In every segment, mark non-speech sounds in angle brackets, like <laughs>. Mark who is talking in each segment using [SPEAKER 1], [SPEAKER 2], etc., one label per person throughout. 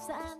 [SPEAKER 1] perasaan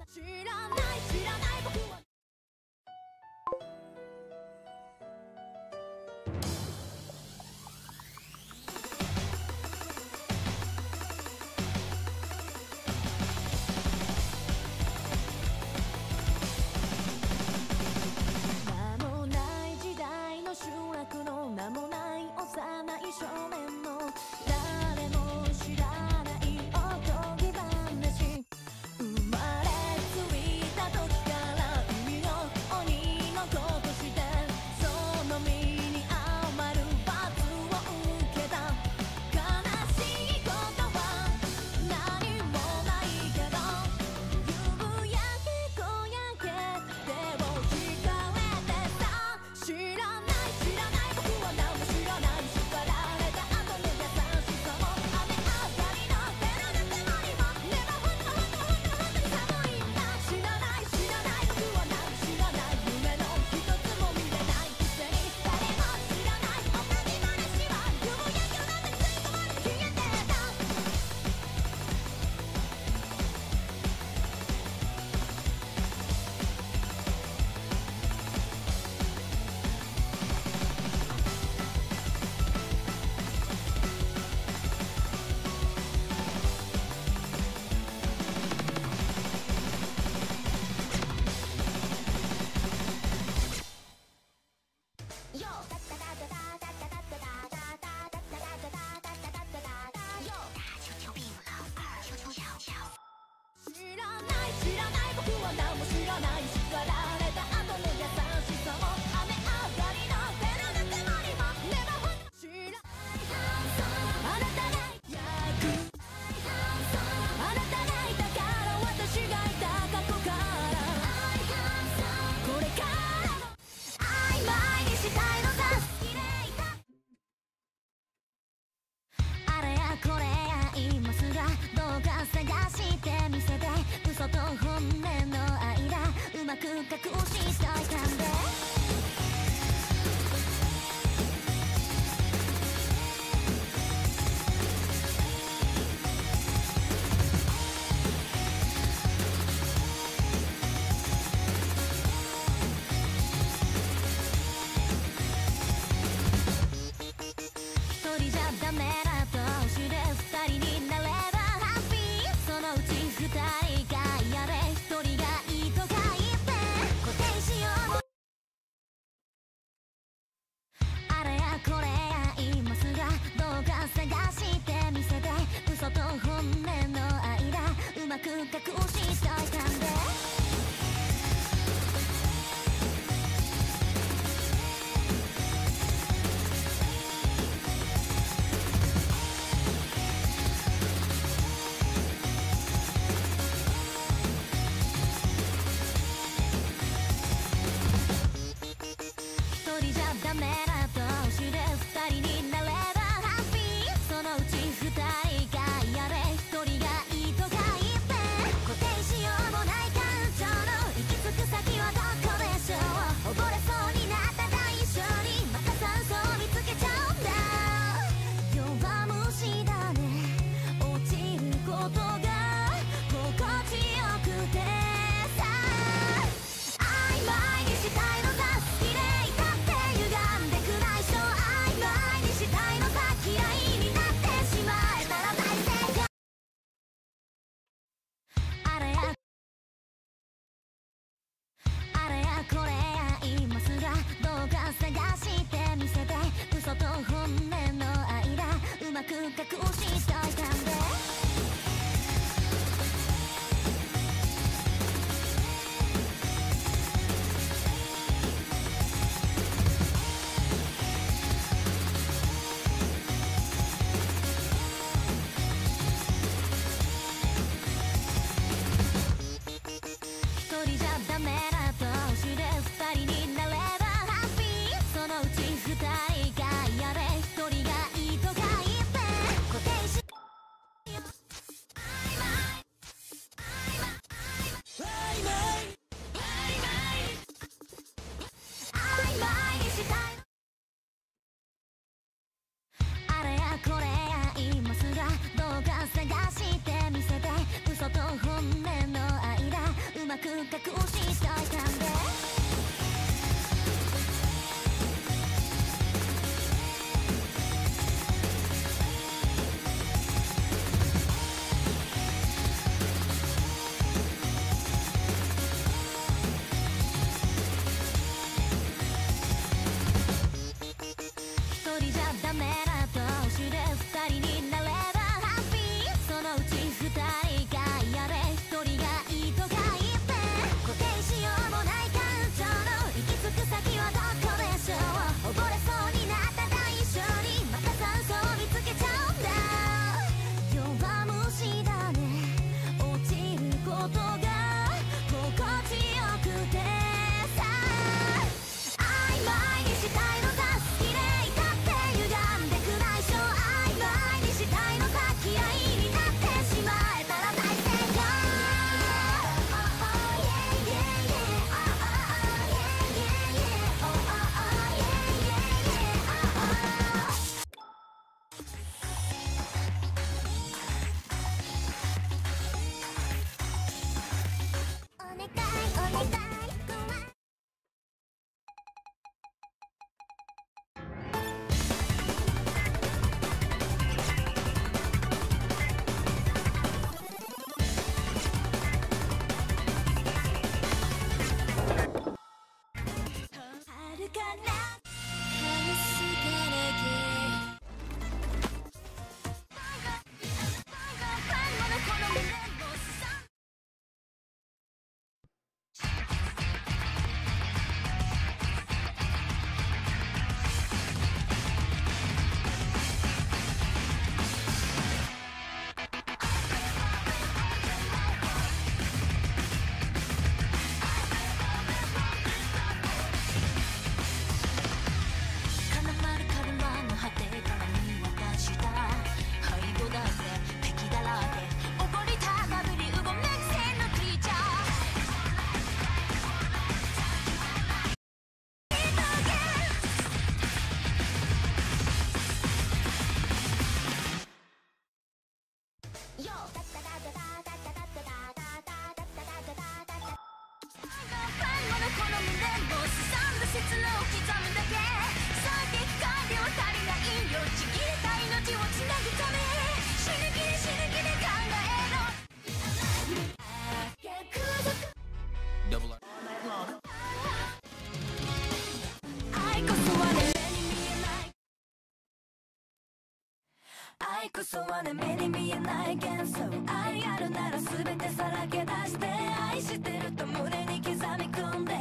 [SPEAKER 1] ね目に見えない幻想愛あるなら全てさらけ出して愛してると胸に刻み込んで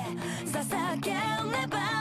[SPEAKER 1] 捧げれば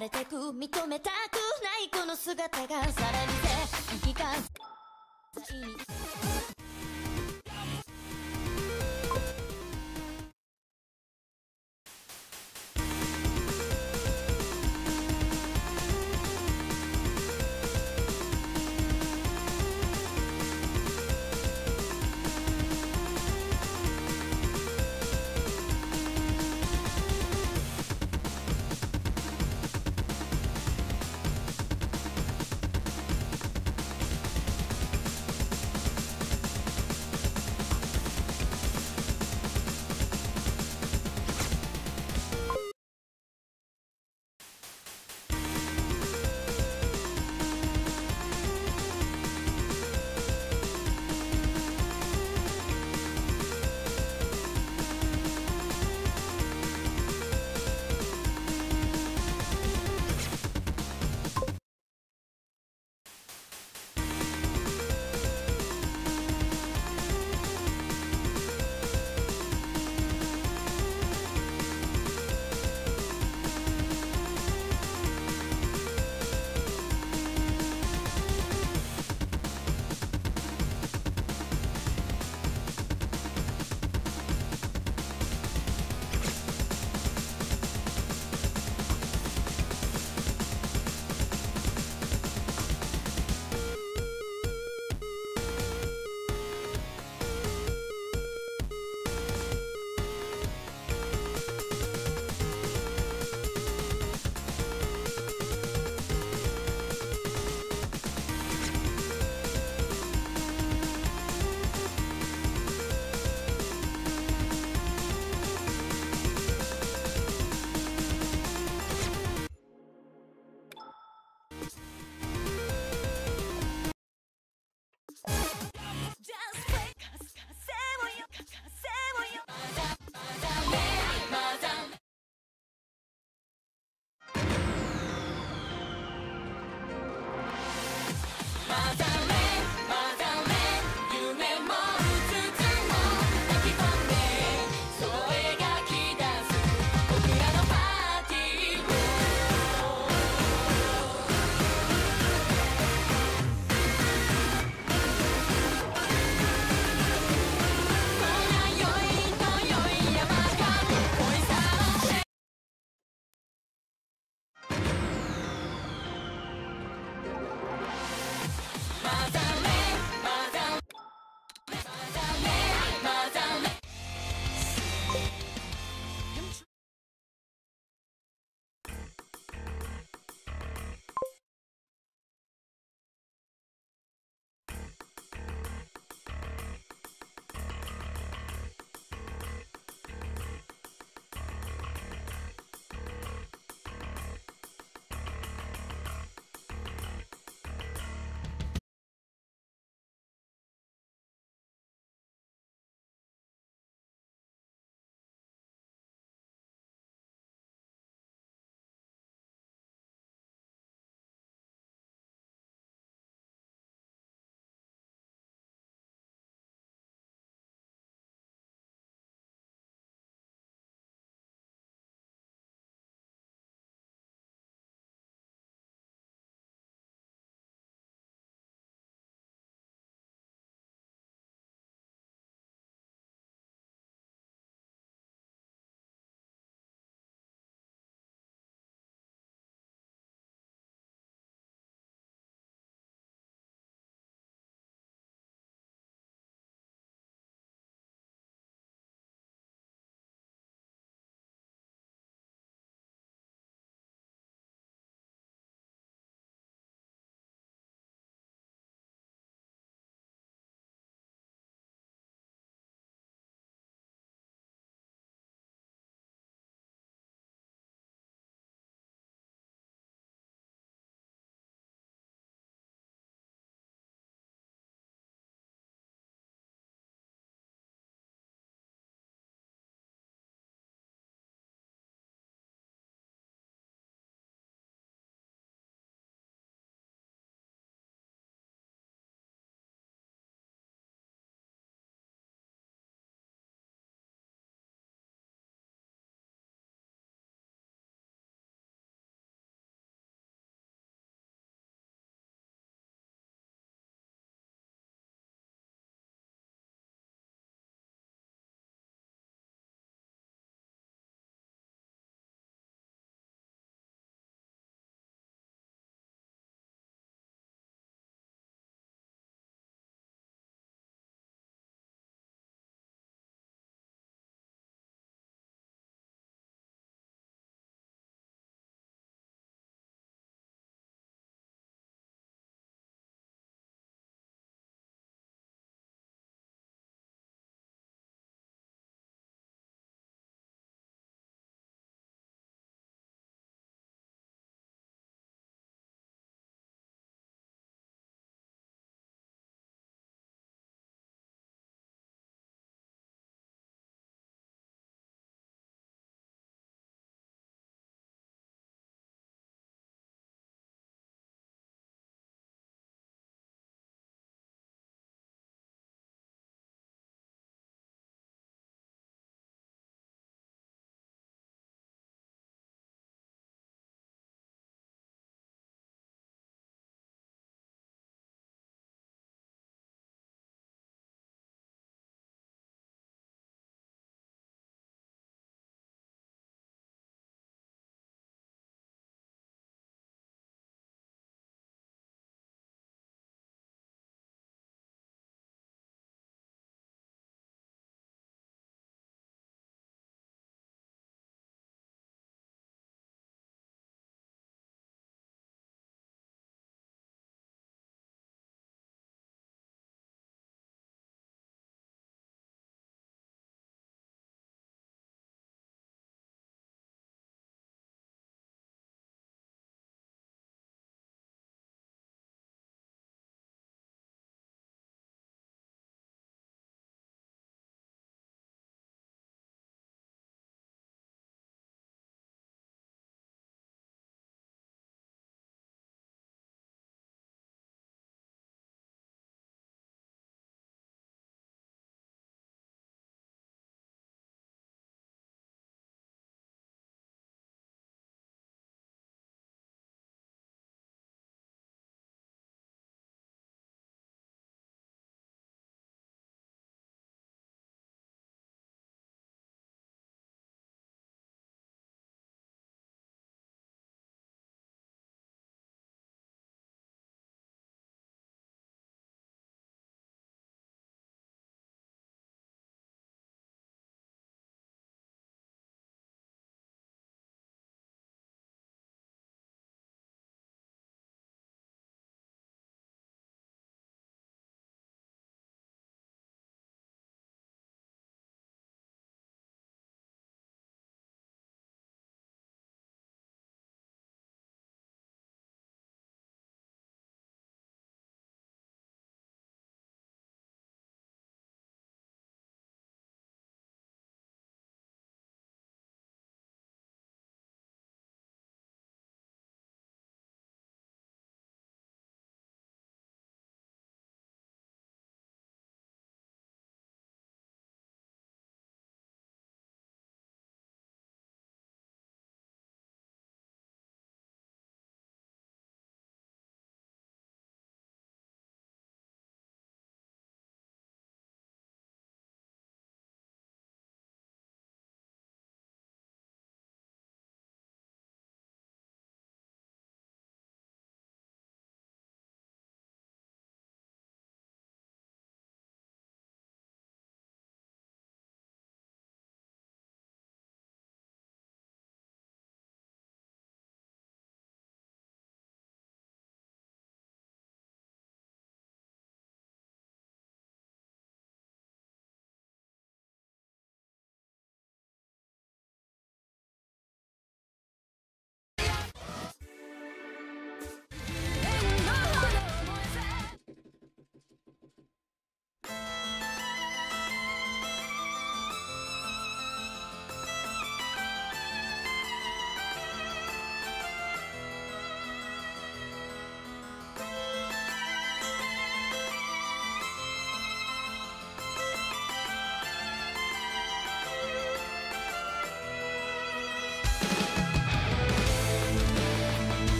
[SPEAKER 1] れてく。認めたくない。この姿がさらに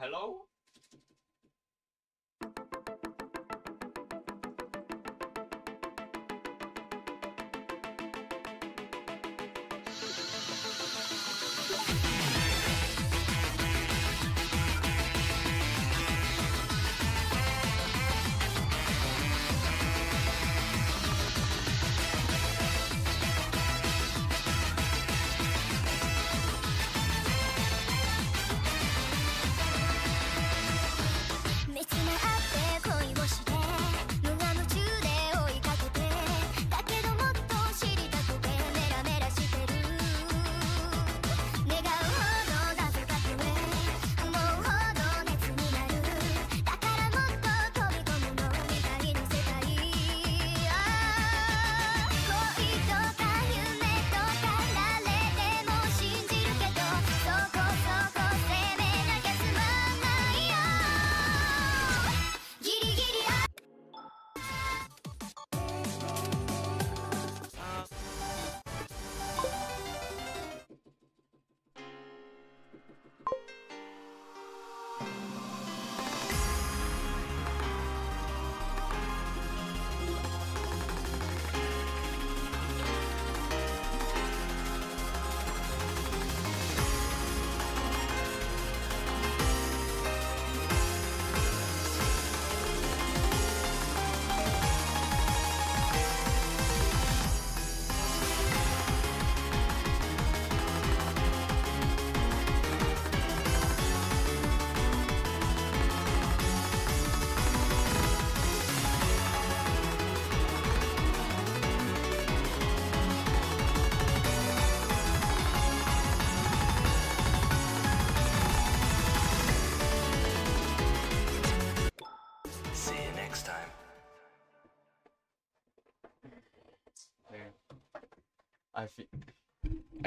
[SPEAKER 1] hello?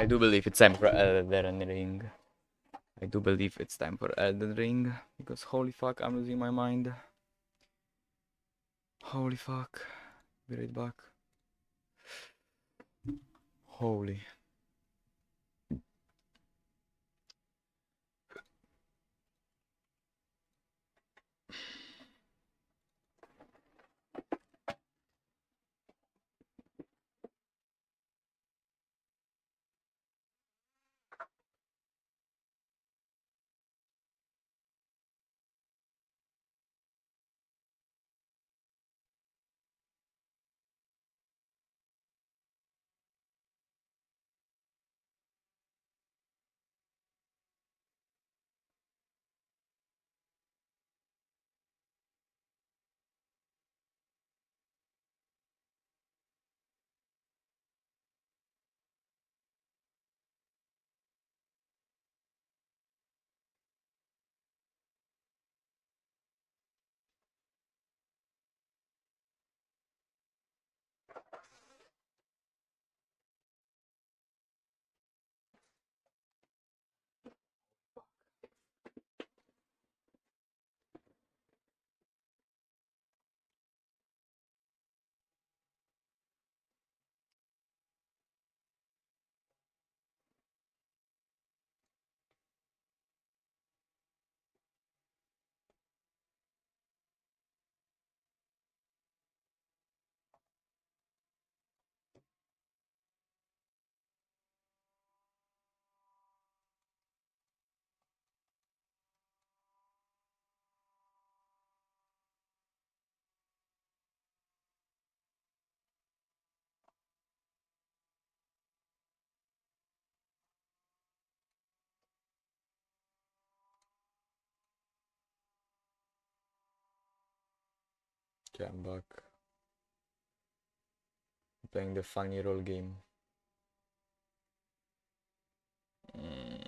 [SPEAKER 1] I do believe it's time for Elden Ring. I do believe it's time for Elden Ring. Because holy fuck, I'm losing my mind. Holy fuck. Be right back. Holy. Okay, I'm back. I'm playing the funny role game. Mm.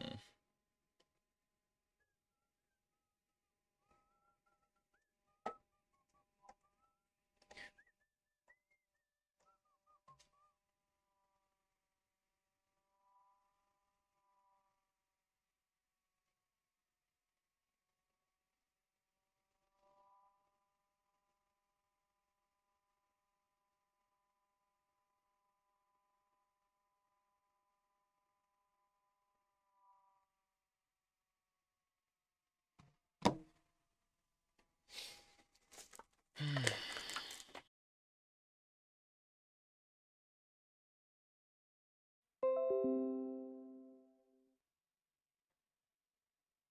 [SPEAKER 1] <sighs>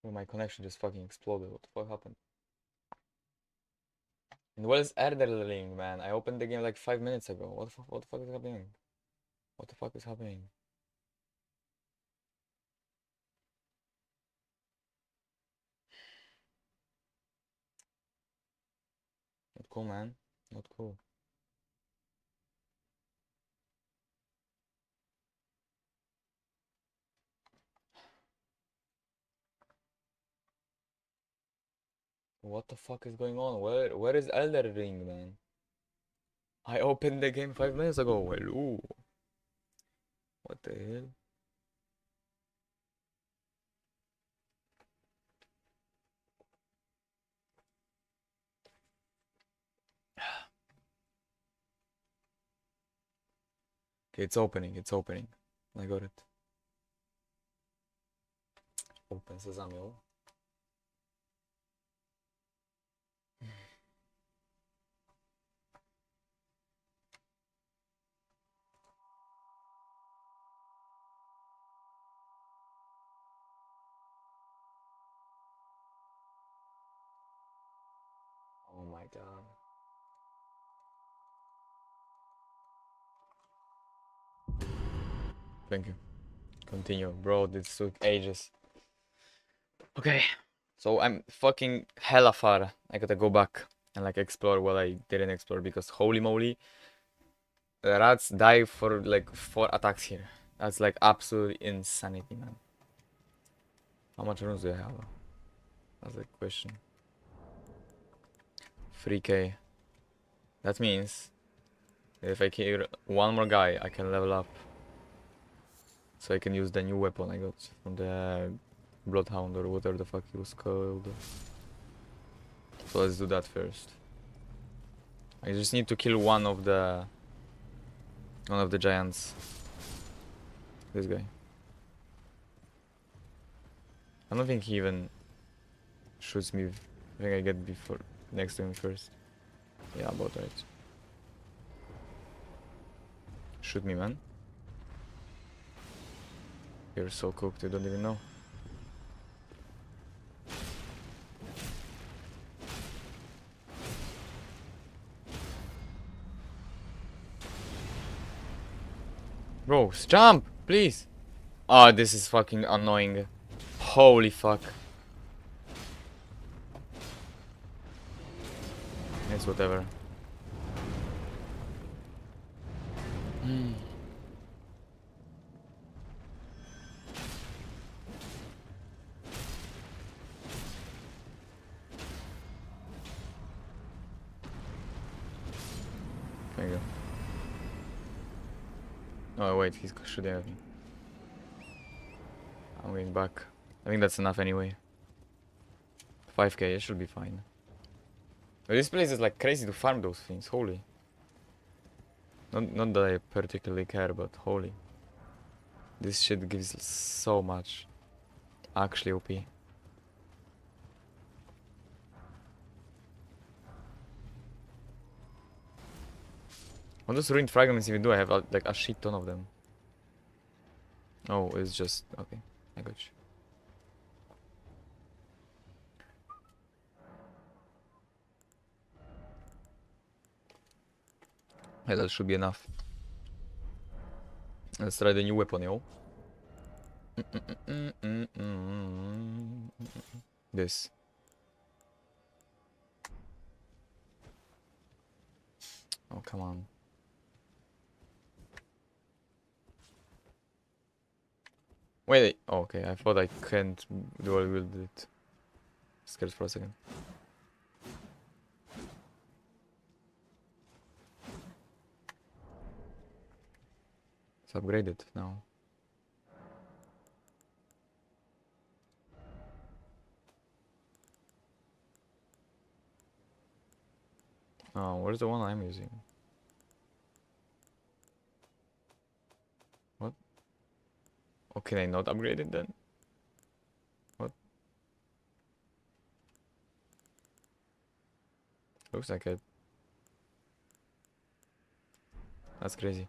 [SPEAKER 2] Oh, my connection just fucking exploded. What the fuck happened? And what is Elden Ring, man? I opened the game like five minutes ago. What the fuck? What the fuck is happening? What the fuck is happening? Cool, man. Not cool. What the fuck is going on? Where where is Elden Ring, man? I opened the game five minutes ago. What the hell? Okay, it's opening, it's opening. I got it. Open Sesame. oh. <sighs> Oh my god. Thank you. Continue, bro. This took ages. Okay. So I'm fucking hella far. I gotta go back and like explore what I didn't explore because holy moly. The rats die for like four attacks here. That's like absolute insanity, man. How much runes do I have? That's the question. 3k. That means if I kill one more guy, I can level up. So I can use the new weapon I got from the Bloodhound or whatever the fuck it was called. So let's do that first. I just need to kill one of the one of the giants. This guy. I don't think he even shoots me. I think I get before next to him first. Yeah, about right. Shoot me, man. You're so cooked, you don't even know. Bro, jump, please. Oh, this is fucking annoying. Holy fuck. It's whatever. Hmm. He's me. I'm going back. I think that's enough anyway. 5k, it should be fine. But this place is like crazy to farm those things, holy. Not, not that I particularly care, but holy. This shit gives so much. Actually OP. What does ruined fragments even do? I have like a shit ton of them. Oh, it's just okay. I got you. Yeah, that should be enough. Let's try the new weapon, yo. This. Oh, come on. Wait, oh, okay, I thought I can't dual wield it. Scared for a second. It's upgraded now. Oh, where's the one I'm using? Or can I not upgrade it then? What? Looks like it. That's crazy.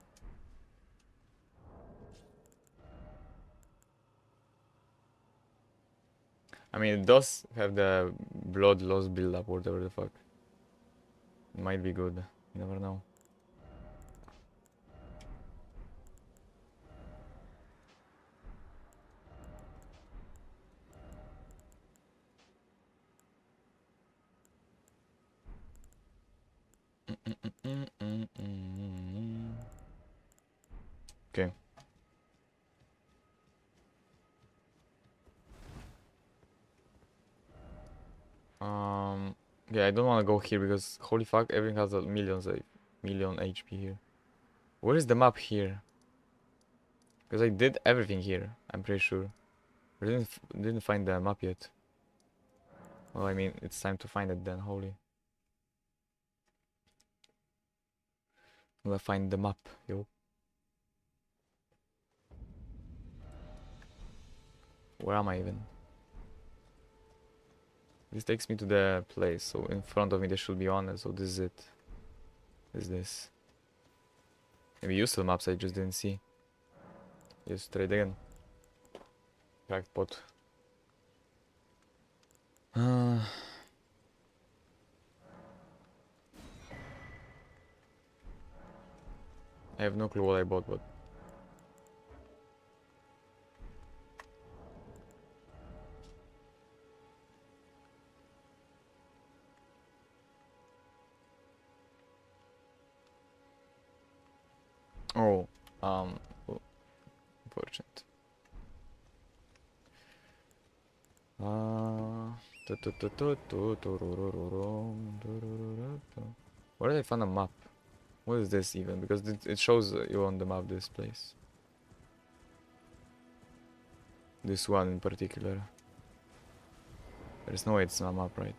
[SPEAKER 2] I mean, it does have the blood loss build up, whatever the fuck. Might be good. You never know. Don't want to go here because holy fuck, everything has a millions, a million HP here. Where is the map here? Because I did everything here. I'm pretty sure. I didn't didn't find the map yet. Well, I mean, it's time to find it then. Holy. Will I find the map, yo? Where am I even? This takes me to the place, so in front of me there should be one, so this is it. Is this. Maybe useful maps I just didn't see. Just it again. Crackpot. Uh, <sighs> I have no clue what I bought, but Where did I find a map? What is this even? Because it, shows you on the map this place. This one in particular. There's no way it's not a map, right?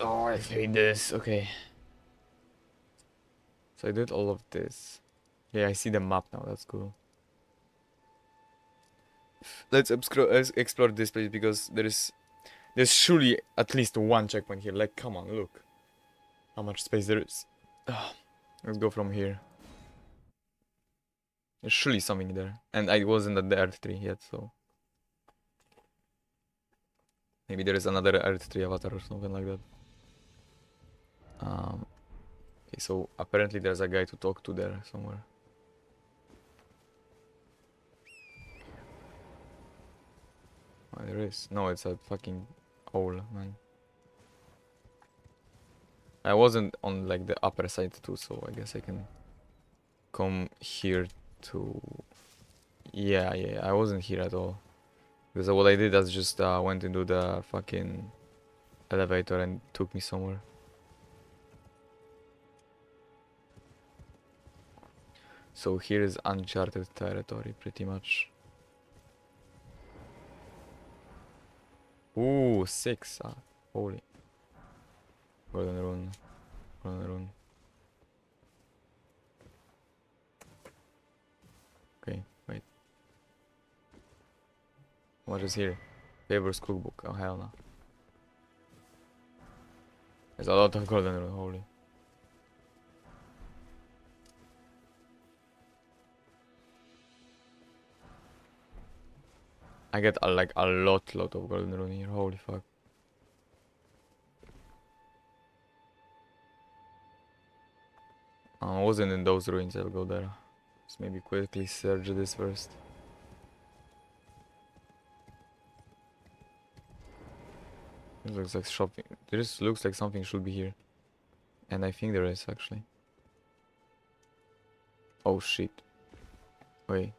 [SPEAKER 2] Oh, I hate this. Okay. So I did all of this. Yeah, I see the map now. That's cool. Let's explore this place because there is there's surely at least one checkpoint here. Like, come on, look how much space there is. Ah, let's go from here. There's surely something there, and I wasn't at the Erdtree yet, so maybe there is another Erdtree avatar or something like that. Um, Okay, so apparently there's a guy to talk to there somewhere. Oh, there is. No, it's a fucking owl, man. I wasn't on like the upper side too, so I guess I can come here to. Yeah, yeah, I wasn't here at all. Because what I did is just uh, went into the fucking elevator and took me somewhere. So here is uncharted territory, pretty much. Ooh, six. Ah, holy. Golden rune. Golden rune. Okay, wait. What is here? Faber's cookbook. Oh, hell no. There's a lot of golden rune, holy. I get a, like a lot, lot of golden rune here. Holy fuck. Uh, I wasn't in those ruins. I'll go there. Let's maybe quickly search this first. This looks like shopping. This looks like something should be here. And I think there is actually. Oh shit. Wait.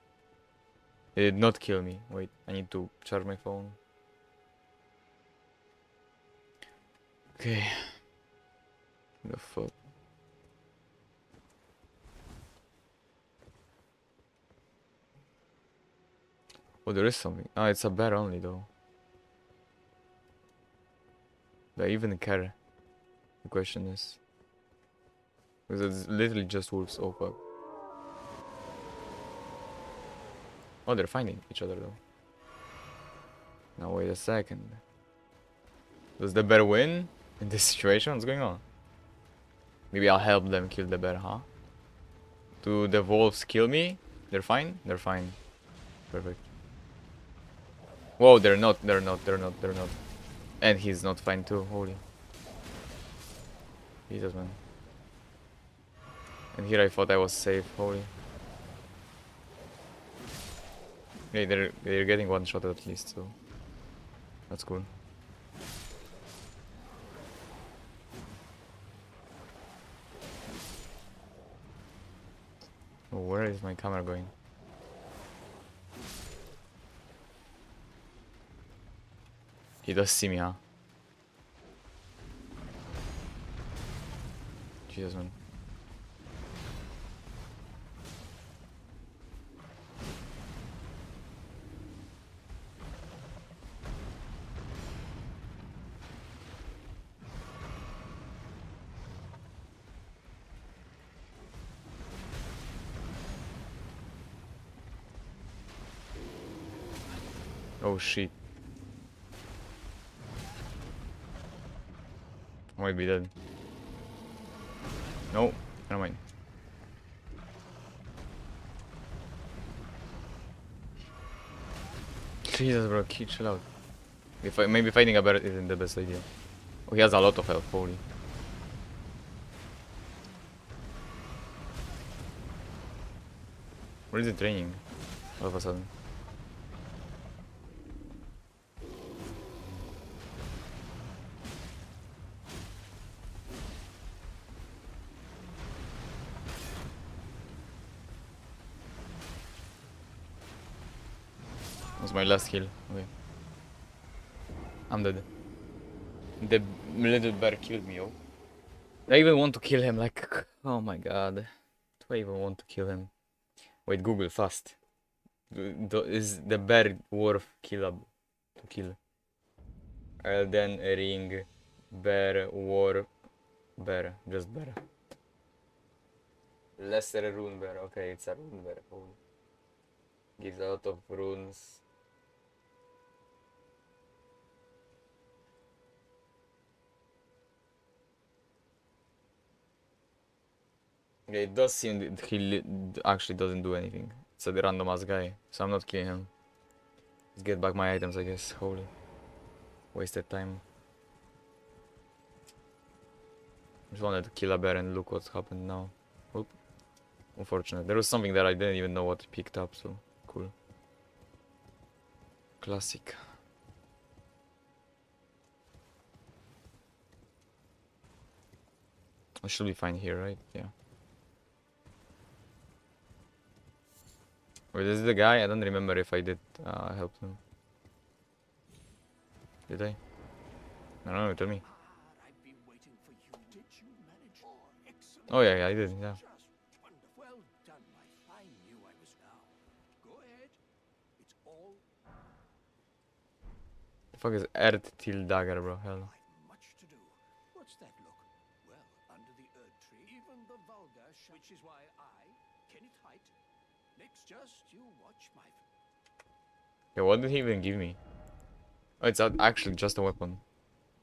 [SPEAKER 2] It did not kill me. Wait, I need to charge my phone. Okay. The fuck. Oh, there is something. Ah, it's a bear only though. Do I even care? The question is. Because it's literally just wolves. Oh fuck. Oh, they're finding each other though. Now wait a second. Does the bear win in this <laughs> situation? What's going on? Maybe I'll help them kill the bear, huh? Do the wolves kill me? They're fine? They're fine. Perfect. Whoa, they're not, they're not, they're not, they're not. And he's not fine too, holy. Jesus, man. And here I thought I was safe, holy. Okay, they're, they're getting one shot at least, so... That's cool. Oh, where is my camera going? He does see me, huh? Jesus, man. Shit. I might be dead. No, never mind. Jesus, bro, keep chill out. If I, maybe fighting a bear isn't the best idea. Oh, he has a lot of health, holy. What is it training? All of a sudden. My last kill. Okay. I'm dead. The little bear killed me, oh. I even want to kill him, like, <laughs> oh my god. Do I even want to kill him? Wait, Google fast. Is the bear worth killable? To kill? Elden Ring Bear War Bear. Just bear. Lesser rune bear. Okay, it's a rune bear. Oh. Gives a lot of runes. Yeah, it does seem that he actually doesn't do anything. It's a random ass guy, so I'm not killing him. Let's get back my items, I guess. Holy. Wasted time. Just wanted to kill a bear and look what's happened now. Oop. Unfortunate. There was something that I didn't even know what picked up, so cool. Classic. I should be fine here, right? Yeah. Wait, is the guy? I don't remember if I did uh, help him. Did I? I don't know, tell me.
[SPEAKER 3] Oh.
[SPEAKER 2] Yeah, yeah, I did, yeah. Fuck is Erdsteel Dagger, bro? Hell.
[SPEAKER 3] What's that look? Well, under the Erdtree, even the vulgar, which is why
[SPEAKER 2] Yeah, what did he even give me? Oh, it's actually just a weapon.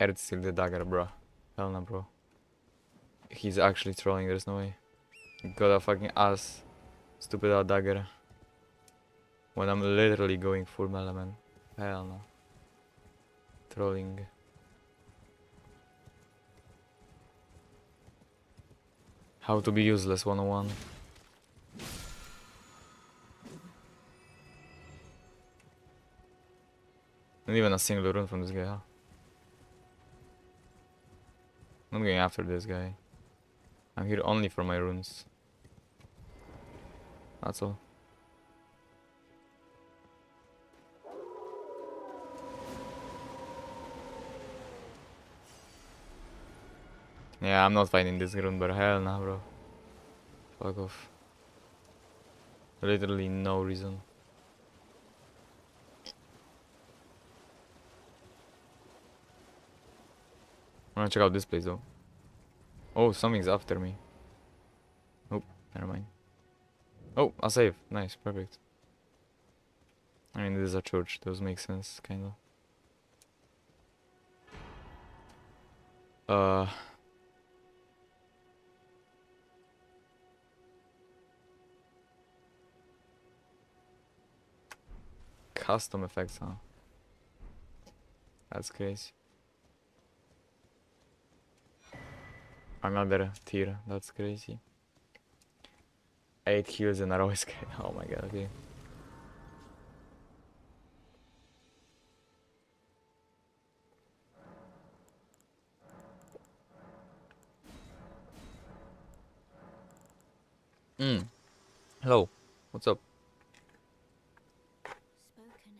[SPEAKER 2] Erdsteel the Dagger, bro. Hell no, bro. He's actually trolling, there's no way. Got a fucking ass. Stupid ass dagger. When I'm literally going full melee, man. Hell no. Trolling. How to be useless 101. Not even a single rune from this guy, huh? I'm going after this guy. I'm here only for my runes. That's all. Yeah, I'm not fighting this rune, but hell nah, bro. Fuck off. Literally no reason. wanna check out this place though. Oh, something's after me. Oh, never mind. Oh, I'll save. Nice, perfect. I mean, this is a church. Those make sense, kinda. Uh. Custom effects, huh? That's crazy. Another tier, that's crazy. 8 kills in a row is crazy. <laughs> Oh my god, okay. Mm. Hello. What's up?
[SPEAKER 1] Spoken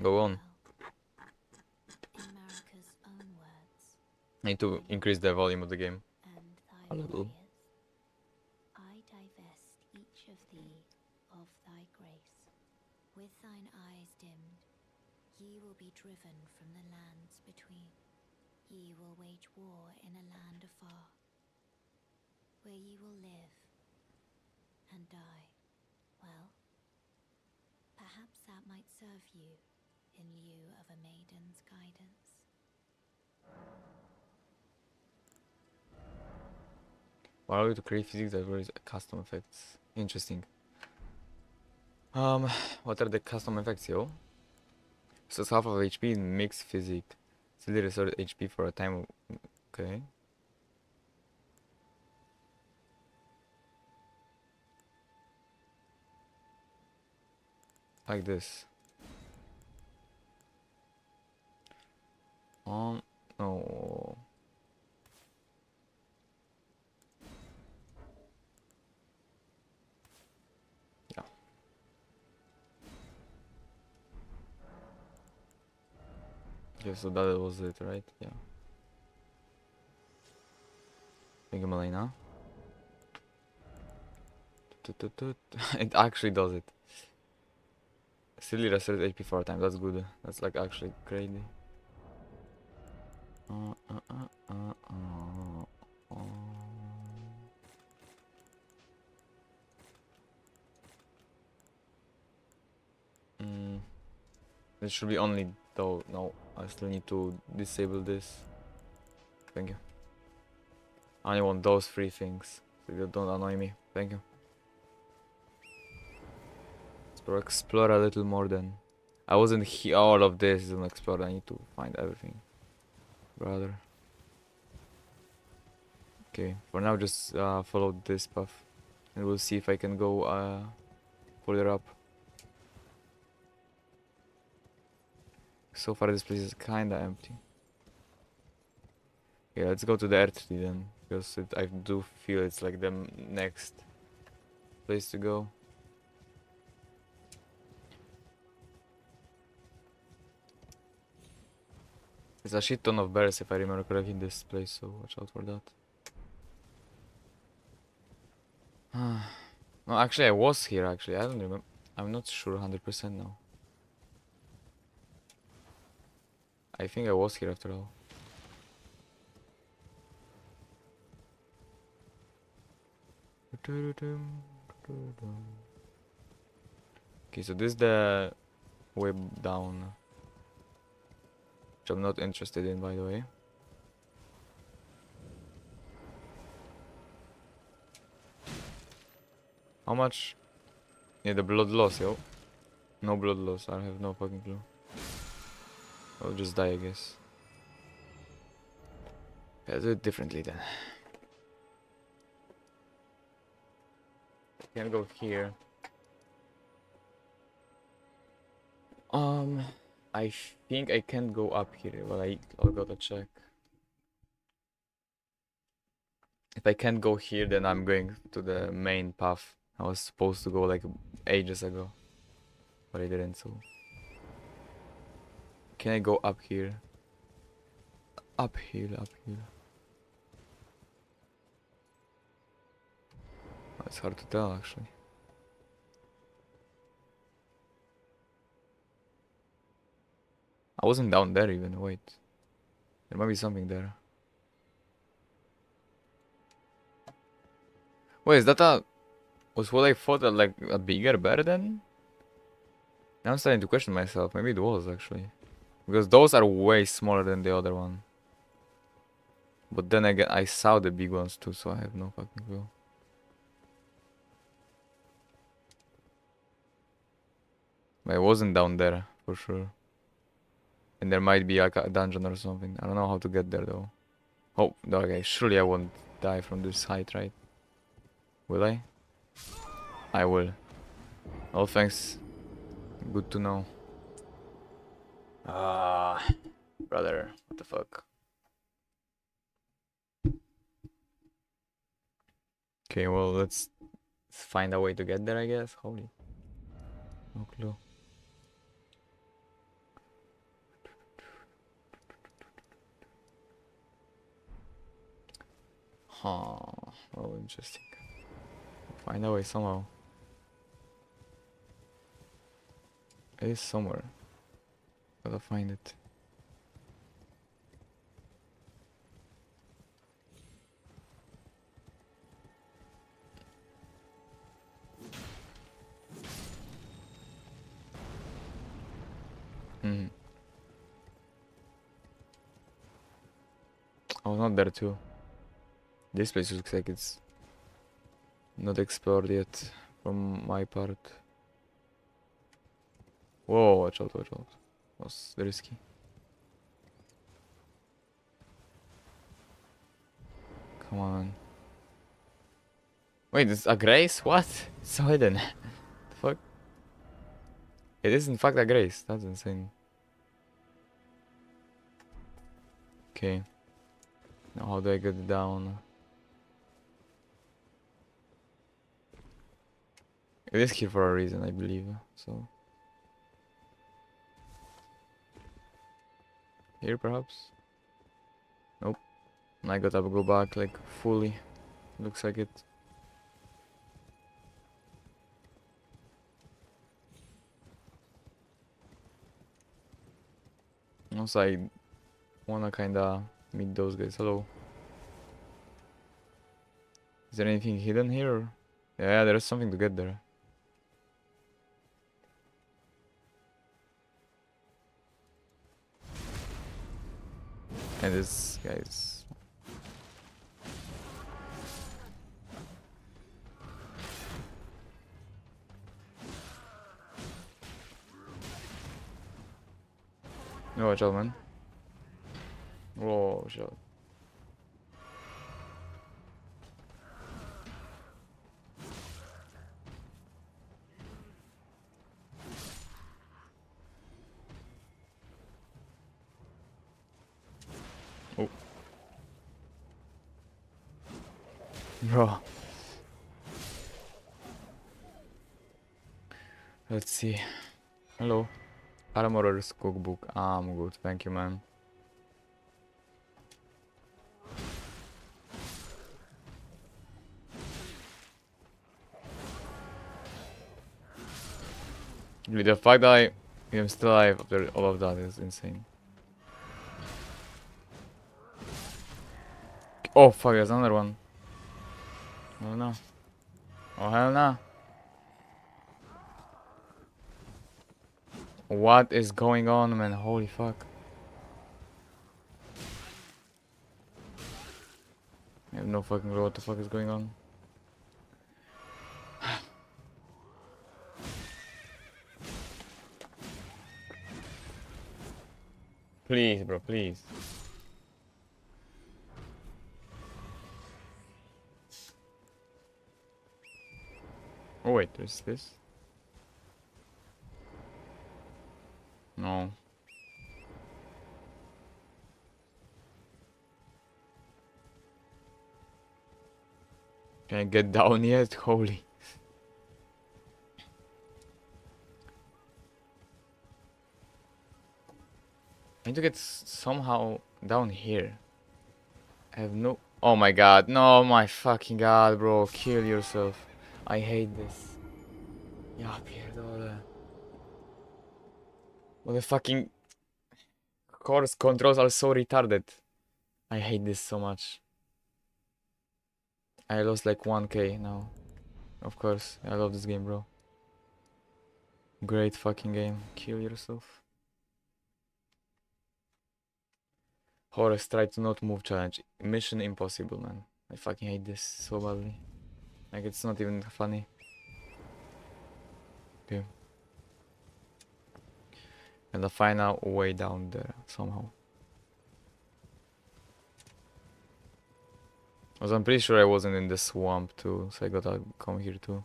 [SPEAKER 2] Go on.
[SPEAKER 1] Well, in Marika's own words,
[SPEAKER 2] I need to increase the volume of the game. A little.
[SPEAKER 1] I divest each of thee of thy grace. With thine eyes dimmed, ye will be driven from the lands between. Ye will wage war in a land afar, where ye will live and die. Well, perhaps that might serve you in lieu of a maiden's guidance.
[SPEAKER 2] Why are you to create physics that custom effects? Interesting. Um, what are the custom effects, yo? So half of HP in mixed physics. Still restore HP for a time. Okay. Like this. Um, no. Yeah. Okay, so that was it, right? Yeah. Tut, tut. <laughs> It actually does it. Still restored HP four times. That's good. That's like actually crazy. Mm. It should be only though. No, I still need to disable this. Thank you. I only want those three things. So you don't annoy me. Thank you. Explore, explore a little more then. I wasn't here. All of this is an explore. I need to find everything. Brother. Okay, for now just uh, follow this path. And we'll see if I can go uh, further up. So far this place is kinda empty. Okay, let's go to the Earth then. Because it, I do feel it's like the next place to go. There's a shit ton of bears if I remember correctly in this place, so watch out for that. <sighs> no, actually I was here actually, I don't remember. I'm not sure 100% now. I think I was here after all. Okay, so this is the way down. Which I'm not interested in, by the way. How much? Yeah, the blood loss, yo. No blood loss, I have no fucking clue. I'll just die, I guess. Yeah, do it differently then. Can't go here. Um, I think I can't go up here. Well, I I'll gotta check. If I can't go here, then I'm going to the main path. I was supposed to go like ages ago, but I didn't. So, can I go up here? Up here, up here. Oh, It's hard to tell actually. I wasn't down there even, wait. There might be something there. Wait, is that a... Was what I thought a, like a bigger bear then? Now I'm starting to question myself. Maybe it was actually. Because those are way smaller than the other one. But then again, I saw the big ones too, so I have no fucking clue. But I wasn't down there for sure. And there might be like a dungeon or something. I don't know how to get there though. Oh, okay, surely I won't die from this height, right? Will I? I will. Oh, thanks. Good to know. Ah, brother, what the fuck? Okay, well, let's find a way to get there, I guess. Holy. No clue. Huh. Oh, interesting. Find a way somehow. It is somewhere. Gotta find it. Hmm. I was not there too. This place looks like it's not explored yet from my part. Whoa, watch out, watch out. Was risky. Come on. Wait, it's a grace? What? It's <laughs> so hidden. <laughs> the fuck? It is in fact a grace. That's insane. Okay. Now how do I get down? It is here for a reason, I believe. So here, perhaps. Nope. I gotta go back like fully. Looks like it. Also, I wanna kinda meet those guys. Hello. Is there anything hidden here? Yeah, there is something to get there. And this guy's No, man. Whoa, watch Armorer's cookbook. Ah, I'm good. Thank you, man. The fact that I am still alive after all of that is insane. Oh fuck, there's another one. Oh no. Oh hell no. What is going on, man? Holy fuck. I have no fucking clue what the fuck is going on. please, bro, please. Oh wait, there's this. No. Can I get <laughs> down yet? Holy. I need to get somehow down here. I have no. Oh my god, no, my fucking god, bro. Kill yourself. I hate this. Ja pierdolę. The fucking course controls are so retarded. I hate this so much. I lost like 1k now. Of course, I love this game, bro. Great fucking game. Kill yourself. Horus, try to not move challenge. Mission impossible, man. I fucking hate this so badly. Like, it's not even funny. Okay. And the final way down there, somehow. Cause I'm pretty sure I wasn't in the swamp too, so I gotta come here too.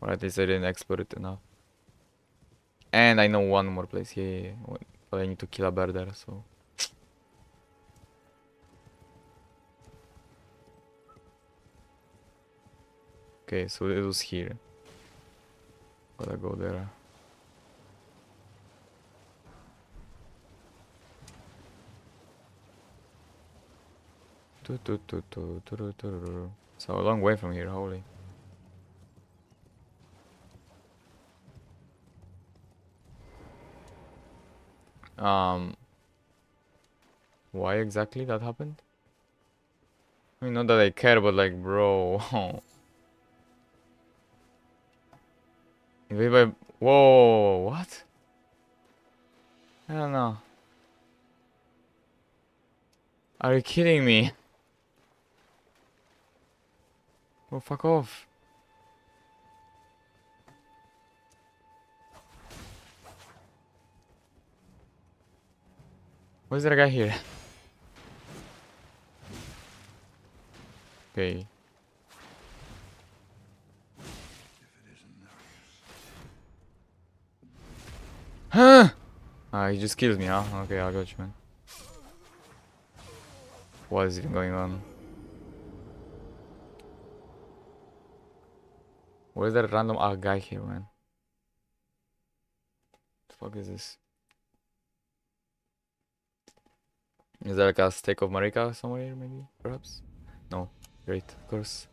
[SPEAKER 2] Or at least I didn't explore it enough. And I know one more place, yeah. But I need to kill a bear there, so... Okay, so it was here. Gotta go there. So a long way from here, holy. Um, why exactly that happened? I mean, not that I care, but like, bro. <laughs> Invade by. Whoa, what? I don't know. Are you kidding me? Oh, fuck off. Why is a guy here? Okay. Huh? Ah, he just kills me, huh? Okay, I got you, man. What is even going on? Where is that random guy here, man? The fuck is this? Is there like a stake of Marika somewhere maybe? Perhaps? No. Great, of course.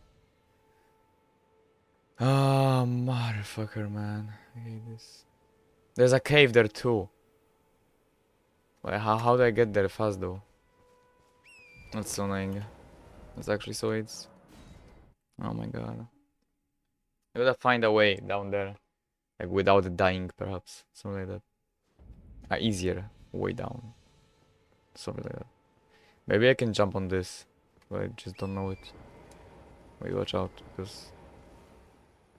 [SPEAKER 2] Ah, motherfucker, man. I hate this. There's a cave there too. Wait, how, how do I get there fast though? That's so annoying. That's actually so it's. Oh my god. I gotta find a way down there. Like without dying perhaps. Something like that. A easier way down. Something like that. Maybe I can jump on this. But I just don't know it. Wait, watch out because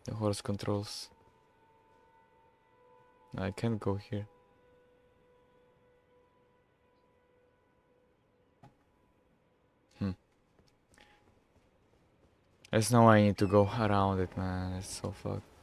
[SPEAKER 2] the horse controls. I can't go here. There's no way I need to go around it, man. It's so fucked.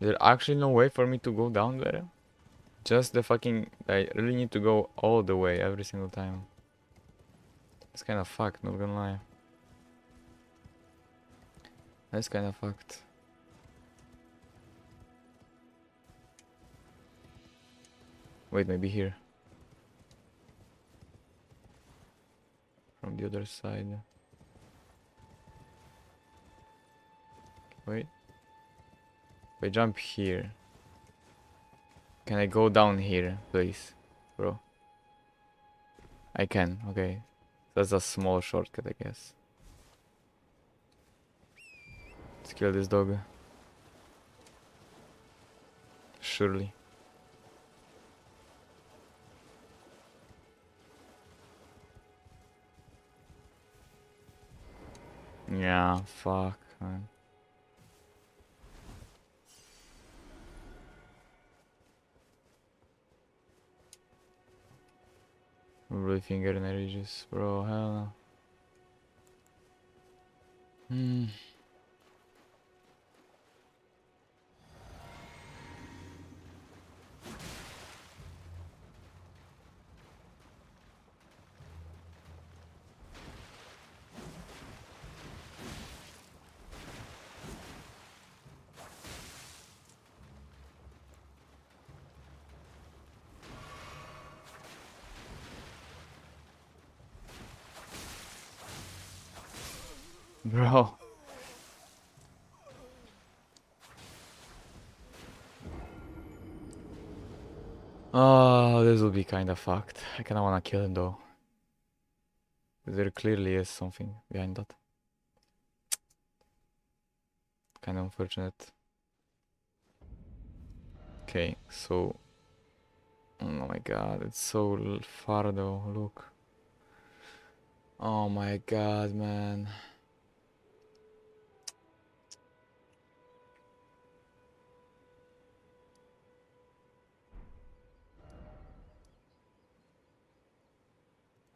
[SPEAKER 2] There actually no way for me to go down there? Just the fucking... I really need to go all the way every single time. It's kind of fucked, not gonna lie. That's kind of fucked. Wait, maybe here. From the other side. Wait. If I jump here. Can I go down here, please, bro? I can, okay. That's a small shortcut, I guess. Let's kill this dog. Surely. Yeah, fuck, man. Really finger in ages, bro. Hell no. Hmm. This will be kinda fucked. I kinda wanna kill him though. There clearly is something behind that. Kinda unfortunate. Okay, so. Oh my god, it's so far though. Look. Oh my god, man.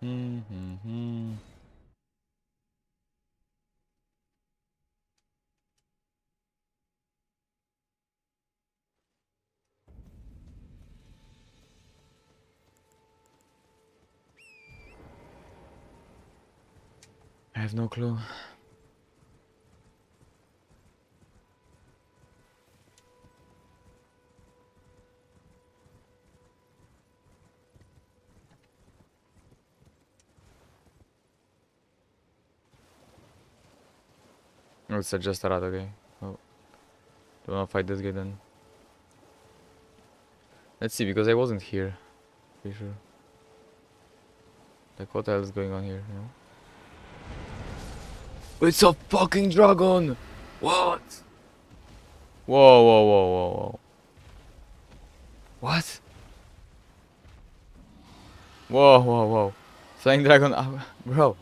[SPEAKER 2] Mm-hmm. I have no clue. Just a rat, okay. Oh. Do not fight this guy then. Let's see, because I wasn't here. Sure. Like, what else is going on here, you know? It's a fucking dragon! What? Whoa, whoa, whoa, whoa, whoa. What? Whoa, whoa, whoa. Flying dragon, ah, bro.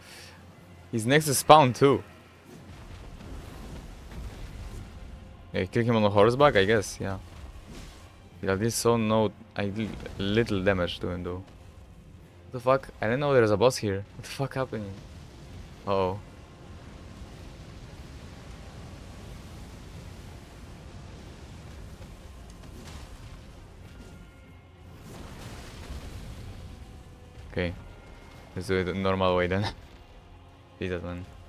[SPEAKER 2] He's next to spawn too. Yeah, kill him on a horseback, I guess, yeah. Yeah, this saw no I little damage to him though. What the fuck? I didn't know there was a boss here. What the fuck happening? Uh oh. Okay. Let's do it the normal way then. <laughs> Man. Oh.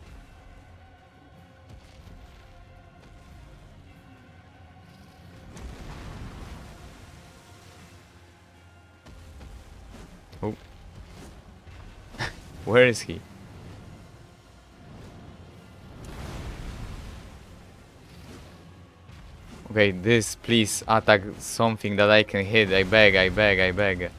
[SPEAKER 2] Where is he? Okay, this please attack something that I can hit. I beg, I beg, I beg.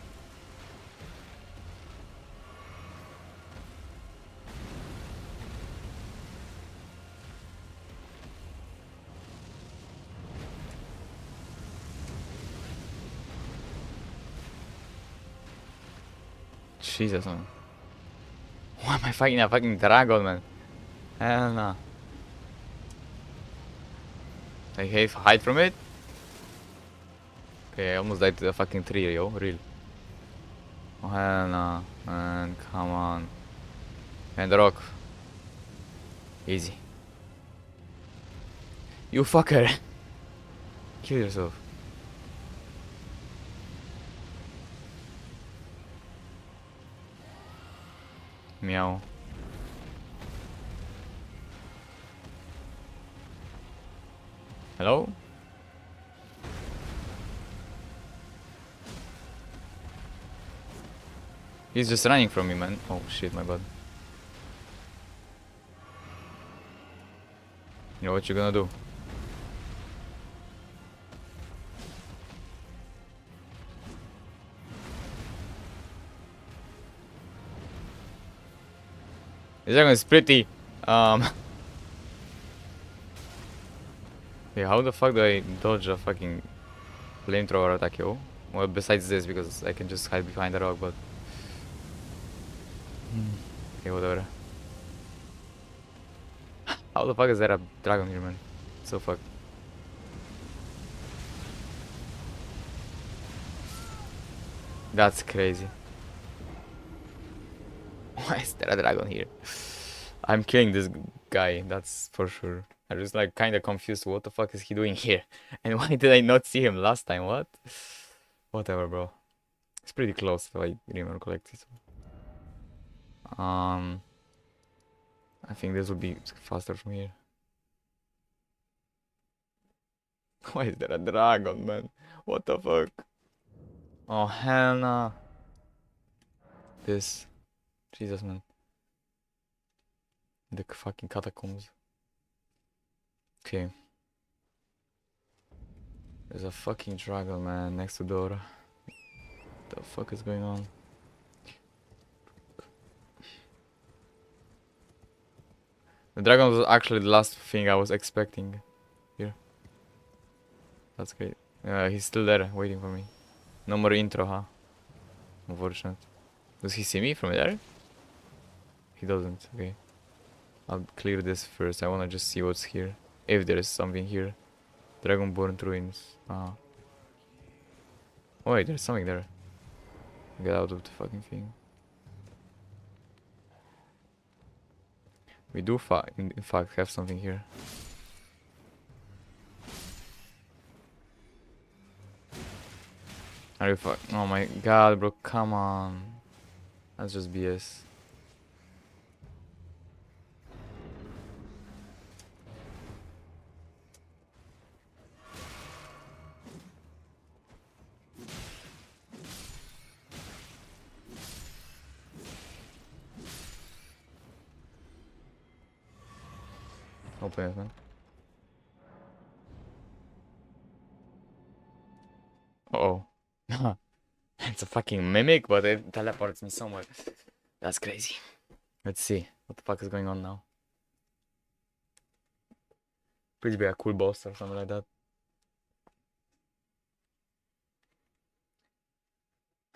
[SPEAKER 2] Jesus man. Why am I fighting a fucking dragon man? Hell no. I have to hide from it? Okay, I almost died to the fucking tree, yo, real. Oh hell no, man, come on. And the rock. Easy. You fucker! <laughs> Kill yourself. Meow. Hello? He's just running from me, man. Oh shit, my bad. You know what you're gonna do? This dragon is pretty. Um. <laughs> Yeah, how the fuck do I dodge a fucking flamethrower attack, yo? Well, besides this, because I can just hide behind the rock, but. Okay, whatever. <gasps> How the fuck is there a dragon here, man? So fuck. That's crazy. <laughs> Why is there a dragon here? I'm killing this guy, that's for sure. I'm just like kinda confused. What the fuck is he doing here? <laughs> And why did I not see him last time? What? Whatever, bro. It's pretty close if I remember correctly. So. Um, I think this will be faster from here. <laughs> Why is there a dragon, man? What the fuck? Oh hell no. This. Jesus, man. The fucking catacombs. Okay. There's a fucking dragon, man, next to Dora. the fuck is going on? The dragon was actually the last thing I was expecting here. That's great. Uh, he's still there, waiting for me. No more intro, huh? Unfortunate. Does he see me from there? He doesn't, okay. I'll clear this first. I wanna just see what's here. If there is something here. Dragon-Burnt Ruins. Ah. Oh wait, there's something there. Get out of the fucking thing. We do fa in, in fact have something here. Are you fuck? Oh my god, bro, come on. That's just BS. It, man. Uh oh. it's a fucking mimic, but it teleports me somewhere. That's crazy. Let's see. What the fuck is going on now? Please be a cool boss or something like that.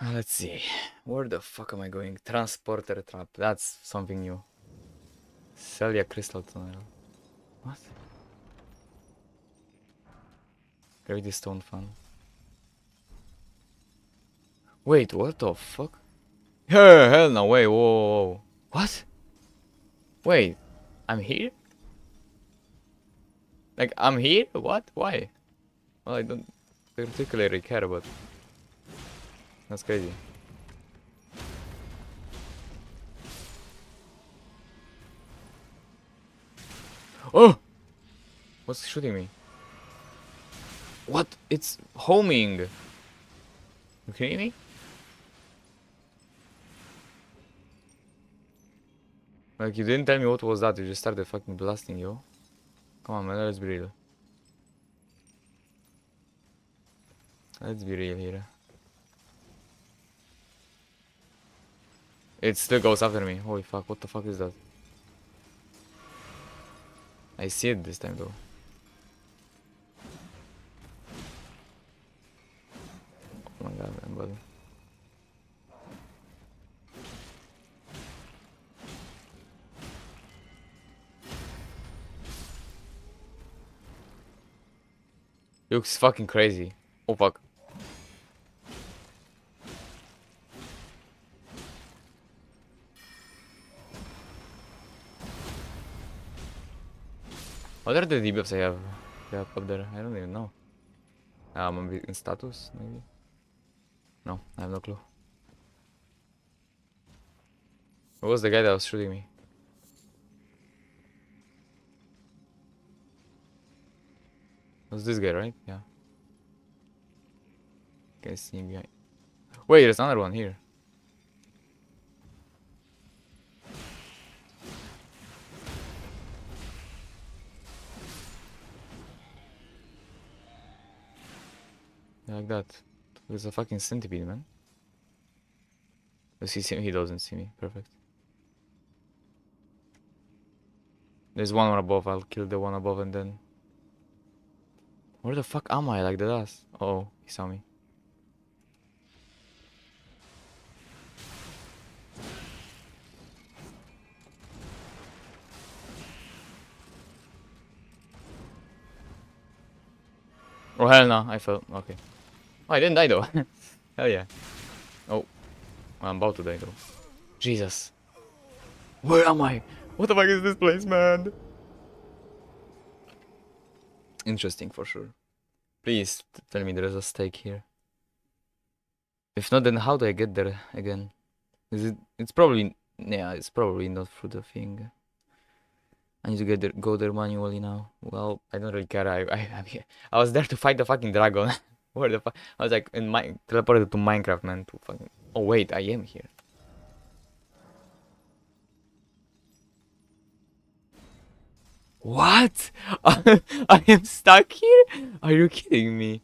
[SPEAKER 2] Uh, let's see. Where the fuck am I going? Transporter trap. That's something new. Sellia Crystal Tunnel. What? Gravity Stone Fan. Wait, what the fuck? Hell, hell no, wait, whoa, whoa, whoa. What? Wait, I'm here? Like, I'm here? What? Why? Well, I don't particularly care, but... That's crazy. Oh! What's shooting me? What? It's homing! You kidding me? Like, you didn't tell me what was that, you just started fucking blasting, yo. Come on, man, let's be real. Let's be real here. It still goes after me. Holy fuck, what the fuck is that? I see it this time though. Oh my god, man, buddy. Looks fucking crazy. Oh fuck. What are the debuffs I have, up there? I don't even know. Um, in status, maybe? No, I have no clue. Who was the guy that was shooting me? Was this guy, right? Yeah. Can see him behind. Wait, there's another one here. Like that. There's a fucking centipede, man. Does he see me? He doesn't see me. Perfect. There's one more above. I'll kill the one above and then... Where the fuck am I? Like the dust. Oh, he saw me. Oh hell no, I fell. Okay. Oh, I didn't die though. <laughs> hell yeah. Oh. I'm about to die though. Jesus. Where am I? What the fuck is this place, man? Interesting for sure. Please tell me there is a stake here. If not, then how do I get there again? Is it? It's probably yeah. It's probably not through the thing. I need to get there, go there manually now. Well, I don't really care. I I. I was there to fight the fucking dragon. <laughs> Where the fuck? I was like in my teleported to Minecraft, man. To fucking. Oh wait, I am here. What? <laughs> I am stuck here? Are you kidding me?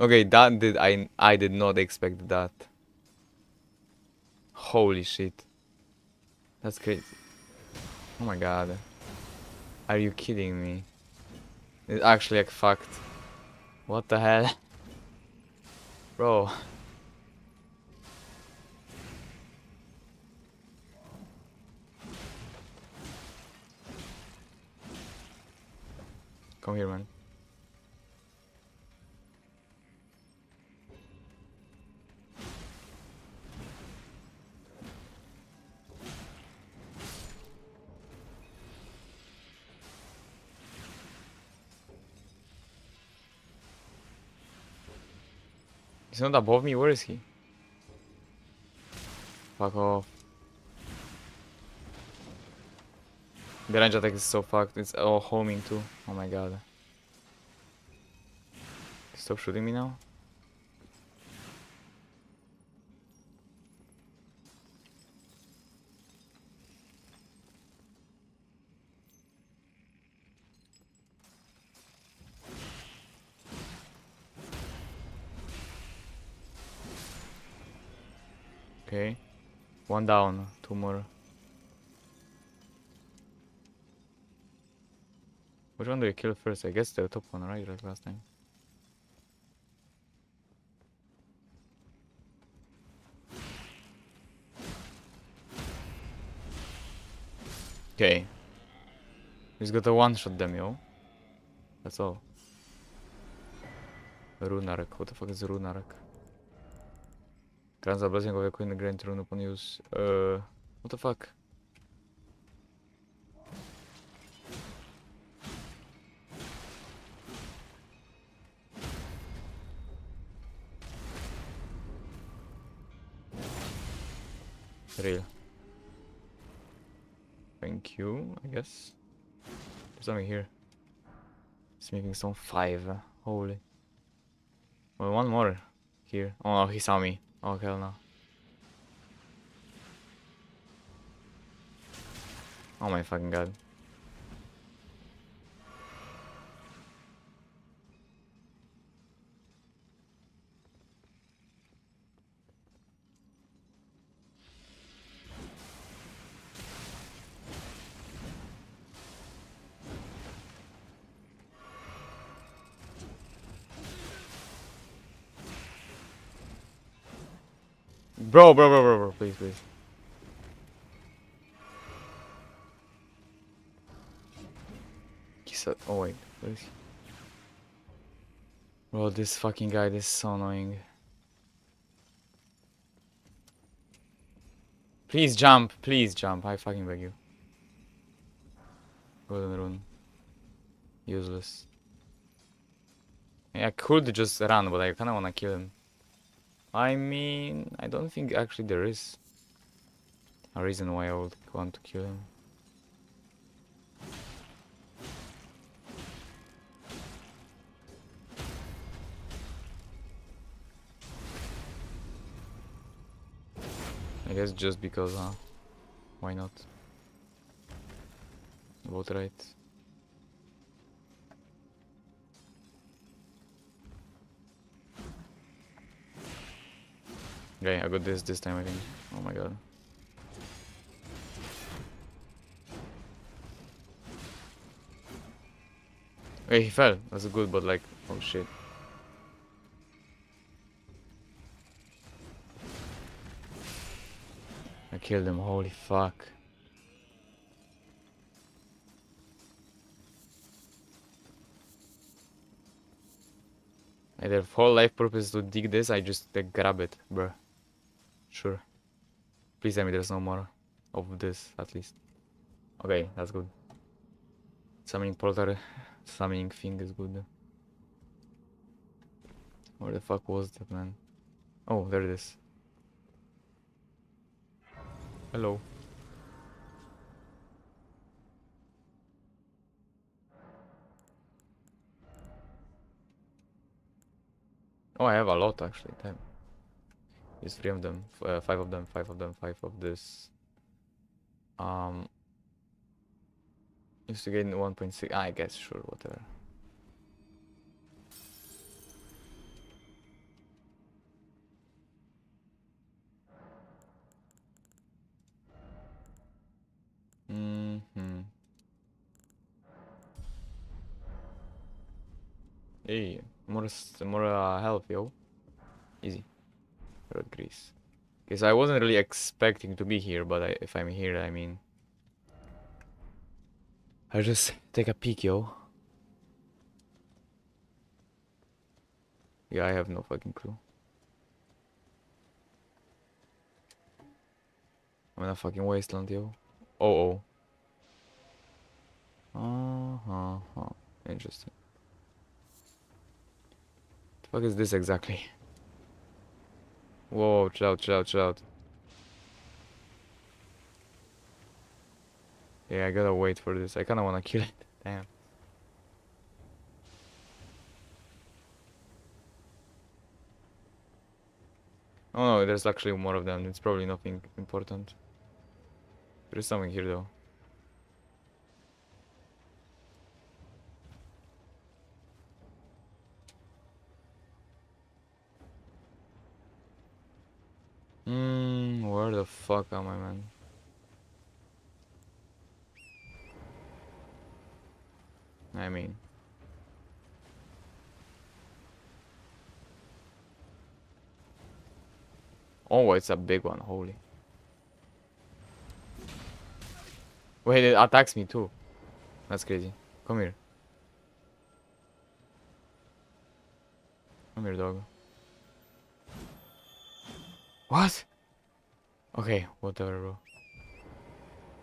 [SPEAKER 2] Okay, that did I I did not expect that. Holy shit. That's crazy. Oh my god. Are you kidding me? It's actually like fucked. What the hell? Bro. Come here, man. He's not above me, where is he? Fuck off. The range attack is so fucked, it's all homing too. Oh my god. Stop shooting me now. Okay. One down, two more. Which one do you kill first? I guess the top one, right? Like last time. Okay. He's got a one shot them, yo. That's all. Rune Arc. What the fuck is Rune Arc? Grant za blessing of a queen grant rune upon use. Uh, what the fuck? Real. Thank you, I guess. There's something here. Smithing Stone 5. Holy. Well, one more here. Oh, he saw me. Oh, hell no. Oh my fucking god. Bro, bro, bro, bro, bro, please, please. He's a- oh wait, he? Bro, this fucking guy, this is so annoying. Please jump, please jump, I fucking beg you. Golden rune. Useless. I could just run, but I kinda wanna kill him. I mean, I don't think actually there is a reason why I would want to kill him. I guess just because, huh? Why not? About right. Okay, I got this this time I think. Oh my god. Okay, he fell. That's good, but like, oh shit. I killed him, holy fuck. And their whole life purpose to dig this, I just like, grab it, bruh. Sure. Please tell me there's no more of this, at least. Okay, that's good. Summoning portal, summoning thing is good. Where the fuck was that, man? Oh, there it is. Hello. Oh, I have a lot actually. Damn. Use three of them, uh, five of them, five of them, five of this. Um. Used to gain 1.6. I guess, sure, whatever. Mm-hmm. Hey, more more uh, health, yo. Easy. Red grease. Because I wasn't really expecting to be here, but I, if I'm here, I mean, I'll just <laughs> take a peek, yo. Yeah, I have no fucking clue. I'm in a fucking wasteland, yo. Oh, oh. Uh huh. Interesting. The fuck is this exactly? <laughs> Whoa, chill out, chill out, chill out. Yeah, I gotta wait for this. I kinda wanna kill it. <laughs> Damn. Oh no, there's actually more of them. It's probably nothing important. There is something here though. Hmm, where the fuck am I, man? I mean, oh, it's a big one. Holy. Wait, it attacks me too. That's crazy. Come here. Come here, dog. What? Okay, whatever, bro.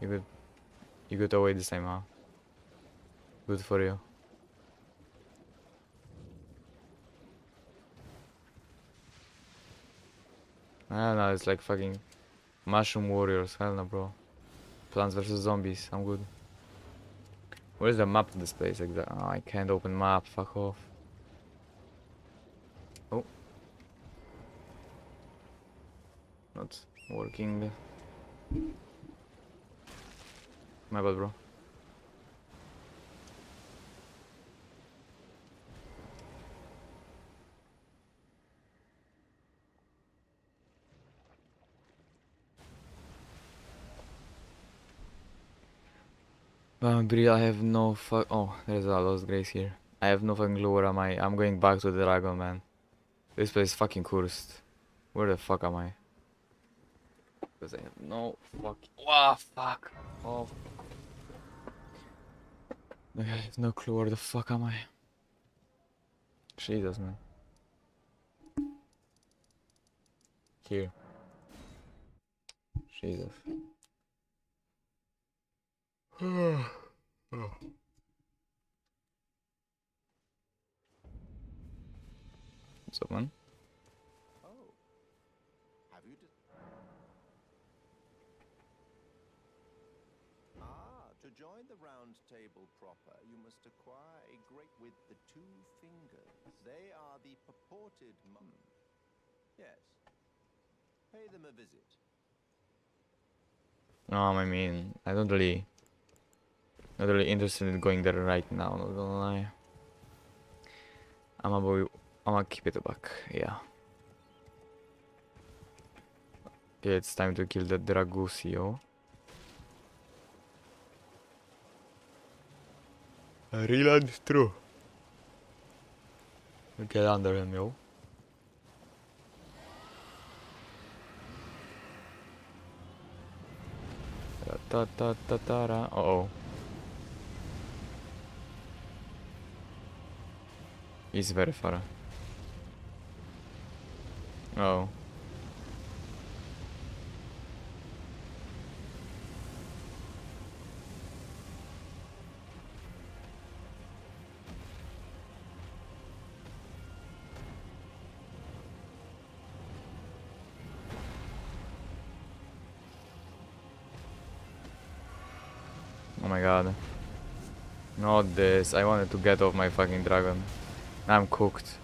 [SPEAKER 2] You good? You good away this time, huh? Good for you. I don't know, it's like fucking mushroom warriors. Hell no, bro. Plants vs zombies. I'm good. Where's the map of this place? Exactly. Oh, I can't open map. Fuck off. Oh. Not working. My bad, bro. Bril, I have no fuck. Oh, there's a lost grace here. I have no fucking clue where am I. I'm going back to the dragon, man. This place is fucking cursed. Where the fuck am I? Because I have no fuck. Wow, fuck. Oh. I have no clue where the fuck am I. Jesus, man. Here. Jesus. oh. <sighs> What's
[SPEAKER 3] must acquire a great with the two fingers. They are the purported mum. Yes. Pay them a visit.
[SPEAKER 2] Um, I mean, I don't really, not really interested in going there right now. Not gonna lie. I'm a boy. I'm gonna keep it back. Yeah. Okay, it's time to kill the Dragusio. Reland true. Get under him, yo. Ta ta ta ta ra. Uh oh. He's very far. Oh. Oh my god. Not this. I wanted to get off my fucking dragon. I'm cooked.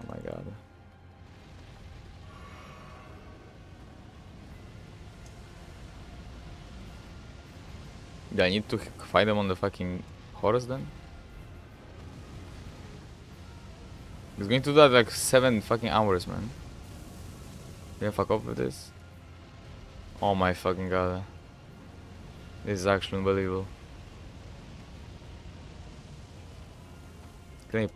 [SPEAKER 2] Oh my god. Do I need to fight them on the fucking horse then? It's going to do that like seven fucking hours, man. I fuck up with this? Oh my fucking god. This is actually unbelievable. Can I...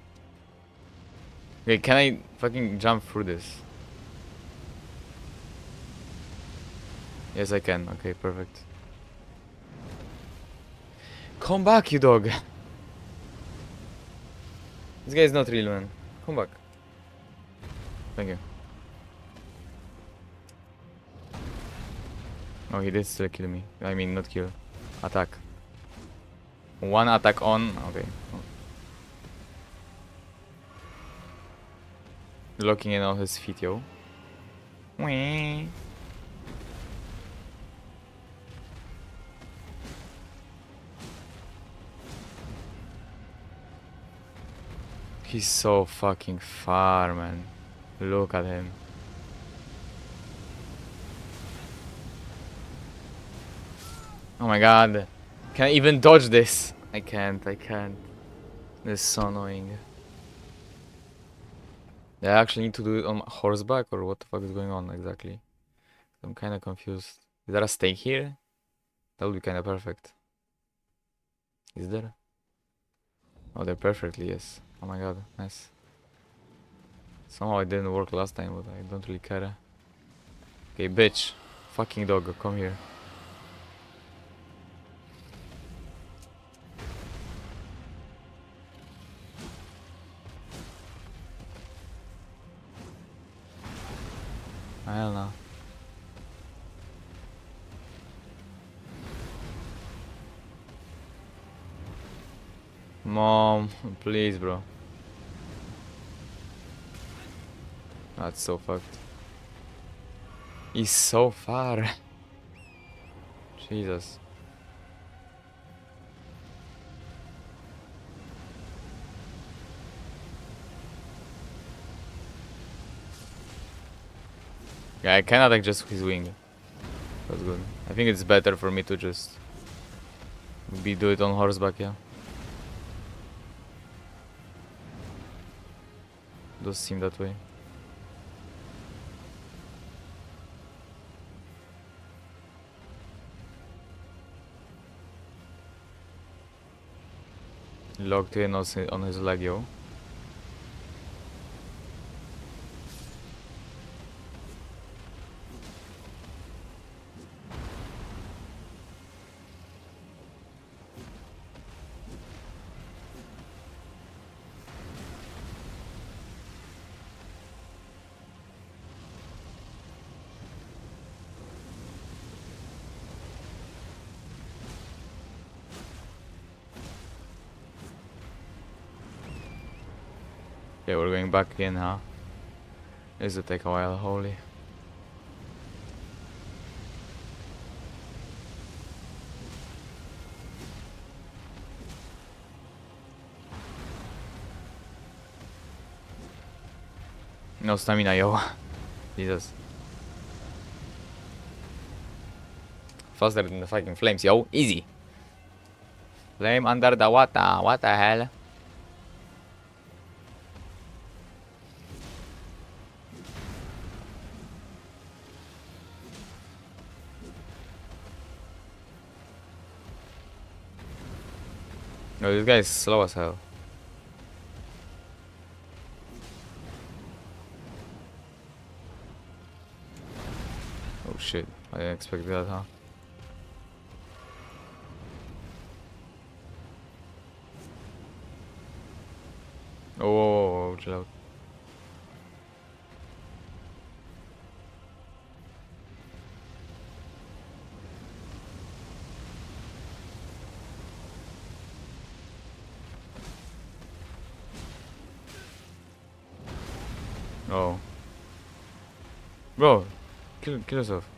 [SPEAKER 2] Okay, can I fucking jump through this? Yes, I can. Okay, perfect. Come back, you dog! <laughs> This guy is not real, man. Come back. Thank you. Oh, he did still kill me. I mean, not kill. Attack. One attack on. Okay. Locking in on his feet, yo. Whee. He's so fucking far, man. Look at him. Oh my god. Can I even dodge this? I can't, I can't. This is so annoying. Do I actually need to do it on horseback or what the fuck is going on exactly? I'm kinda confused. Is there a stake here? That would be kinda perfect. Is there? Oh, they're perfectly, yes. Oh my god, nice. Somehow it didn't work last time, but I don't really care. Okay, bitch. Fucking dog, come here. Hell no. Mom, please, bro. That's so fucked. He's so far. <laughs> Jesus. Yeah, I cannot like just his wing. That's good. I think it's better for me to just be do it on horseback, yeah. Does seem that way. Locked in on his, on back in, huh? This will take a while, holy. No stamina, yo. <laughs> Jesus. Faster than the fucking flames, yo. Easy. Flame under the water. What the hell? This guy is slow as hell. Oh shit, I didn't expect that, huh? Kill, yourself.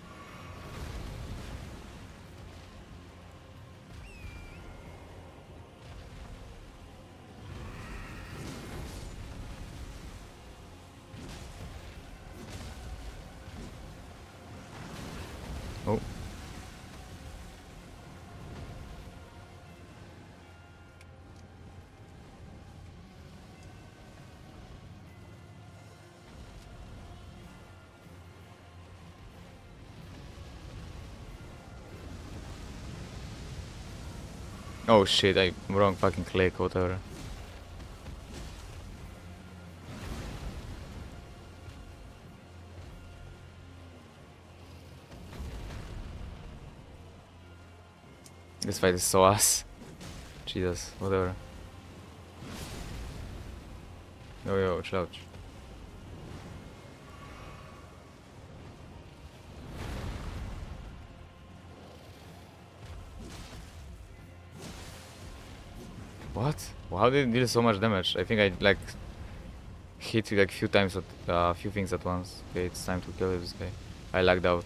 [SPEAKER 2] Oh shit, I wrong fucking click, whatever. This fight is so ass. Jesus, whatever. Yo yo, chill What? How did it deal so much damage? I think I like hit you like a few times a uh, few things at once. Okay, it's time to kill this guy. I lagged out.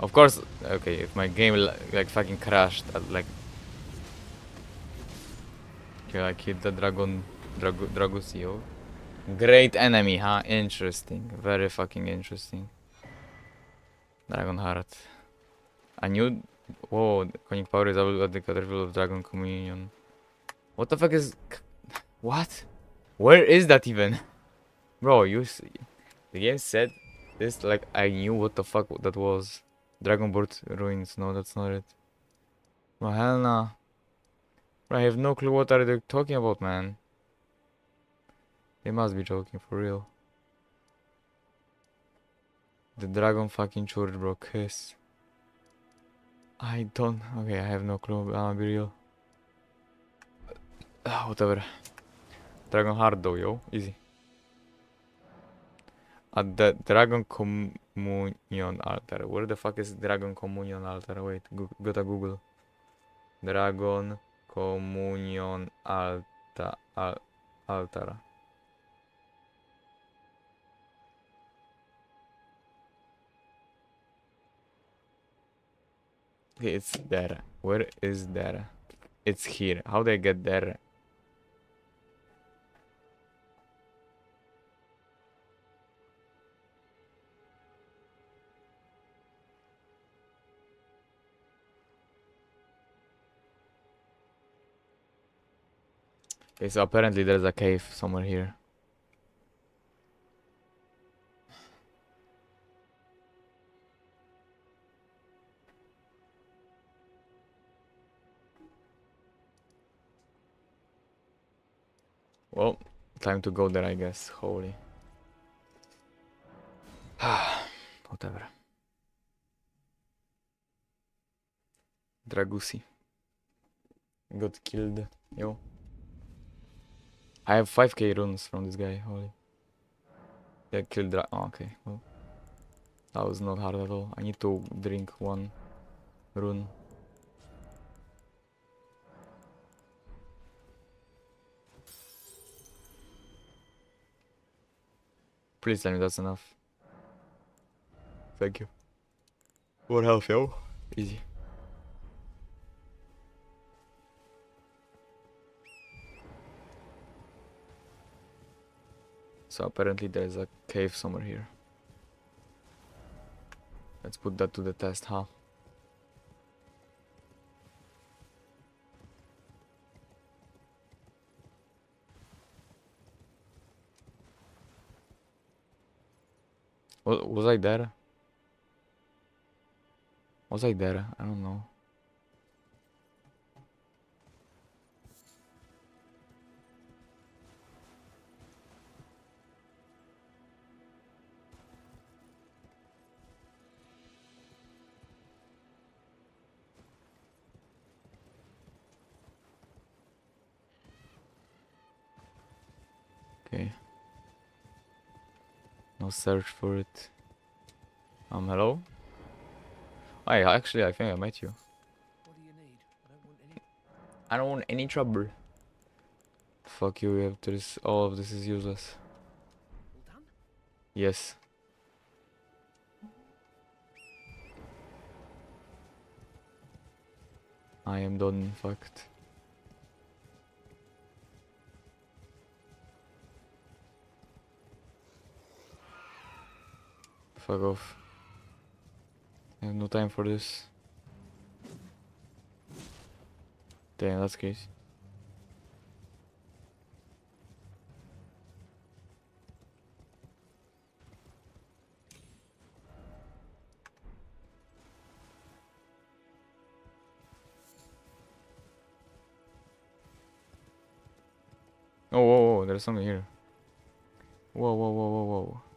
[SPEAKER 2] Of course, okay, if my game like fucking crashed at like Okay, I hit the dragon Dragu Dragusio. Great enemy, huh? Interesting. Very fucking interesting. Dragon Heart. I knew Whoa, Conic Power is able at the Cathedral of Dragon Communion. What the fuck is What? Where is that even? Bro, you the game said this like I knew what the fuck that was. Dragon Dragon-Burnt Ruins. No, that's not it. Well, hell nah. I have no clue what are they talking about, man. They must be joking for real. The dragon fucking church, bro. Kiss. I don't. Okay, I have no clue. I'll be real. Ah, whatever. Dragon hard though, yo. Easy. At the Dragon Communion altar. Where the fuck is Dragon Communion altar? Wait, go gotta Google. Dragon Communion alta, al, altar. Okay, it's there. Where is there? It's here. How do I get there? Okay, so apparently there's a cave somewhere here. Well, time to go there, I guess. Holy. <sighs> Whatever. Dragusi. Got killed. Yo. I have 5k runes from this guy. Holy. Yeah, killed Dra- oh, okay. Well. That was not hard at all. I need to drink one rune. Please tell me that's enough. Thank you. What health, yo? Easy. So apparently there's a cave somewhere here. Let's put that to the test, huh? Was, was I there? Was I there? I don't know. No search for it. Um, hello? I actually, I think I met you.
[SPEAKER 4] You? I don't want any.
[SPEAKER 2] I don't want any trouble. Fuck you, we have to this. All of this is useless. Yes. I am done, in fact. Fuck off. I have no time for this. Damn, that's crazy. Oh, whoa, whoa, there's something here. Whoa, whoa, whoa, whoa, whoa.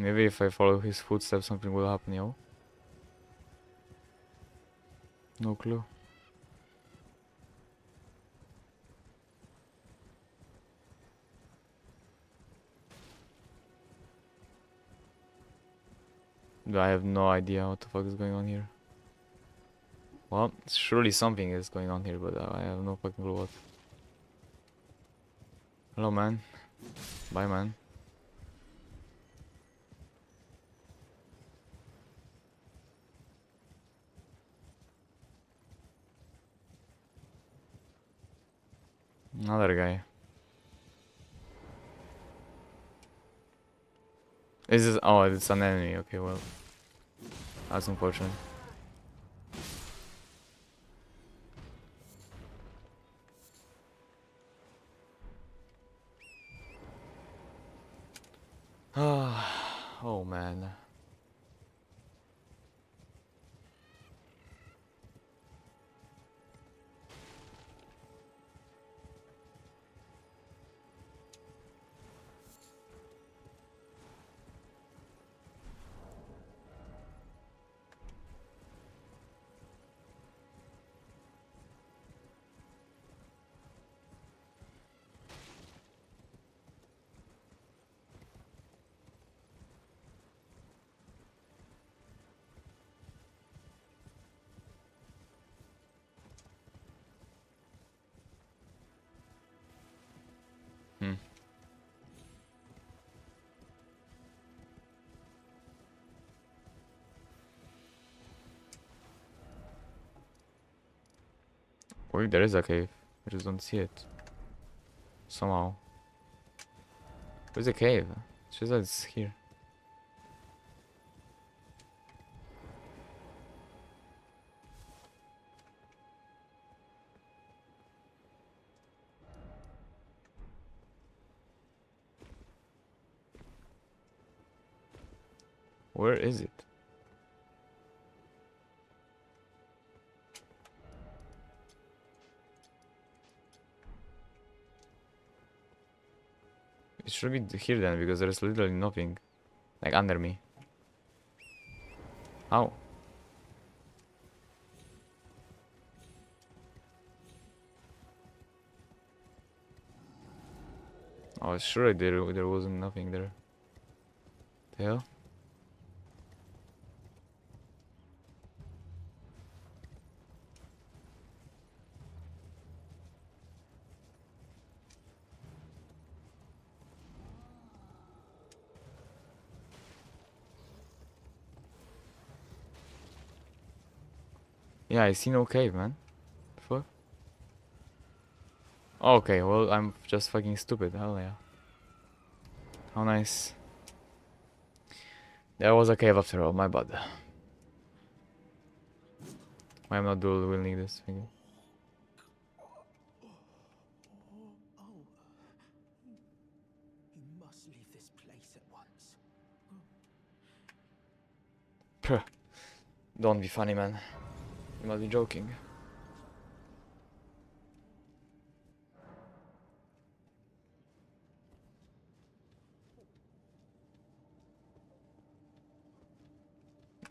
[SPEAKER 2] Maybe if I follow his footsteps, something will happen, yo. No clue. I have no idea what the fuck is going on here. Well, surely something is going on here, but I have no fucking clue what. Hello, man. Bye, man. Another guy. Is this? Oh, it's an enemy. Okay, well, that's unfortunate. <sighs> Oh man. Wait, there is a cave. I just don't see it. Somehow. Where's the cave? It's just it's here. Where is it? Should be here then, because there's literally nothing. Like under me. How? Oh, I was sure there there wasn't nothing there. The hell? Yeah, I see no cave, man. Fuck. Okay, well, I'm just fucking stupid. Hell yeah. How nice. There was a cave after all, my bad. Am not dual wielding this thing? Don't be funny, man. You must be joking.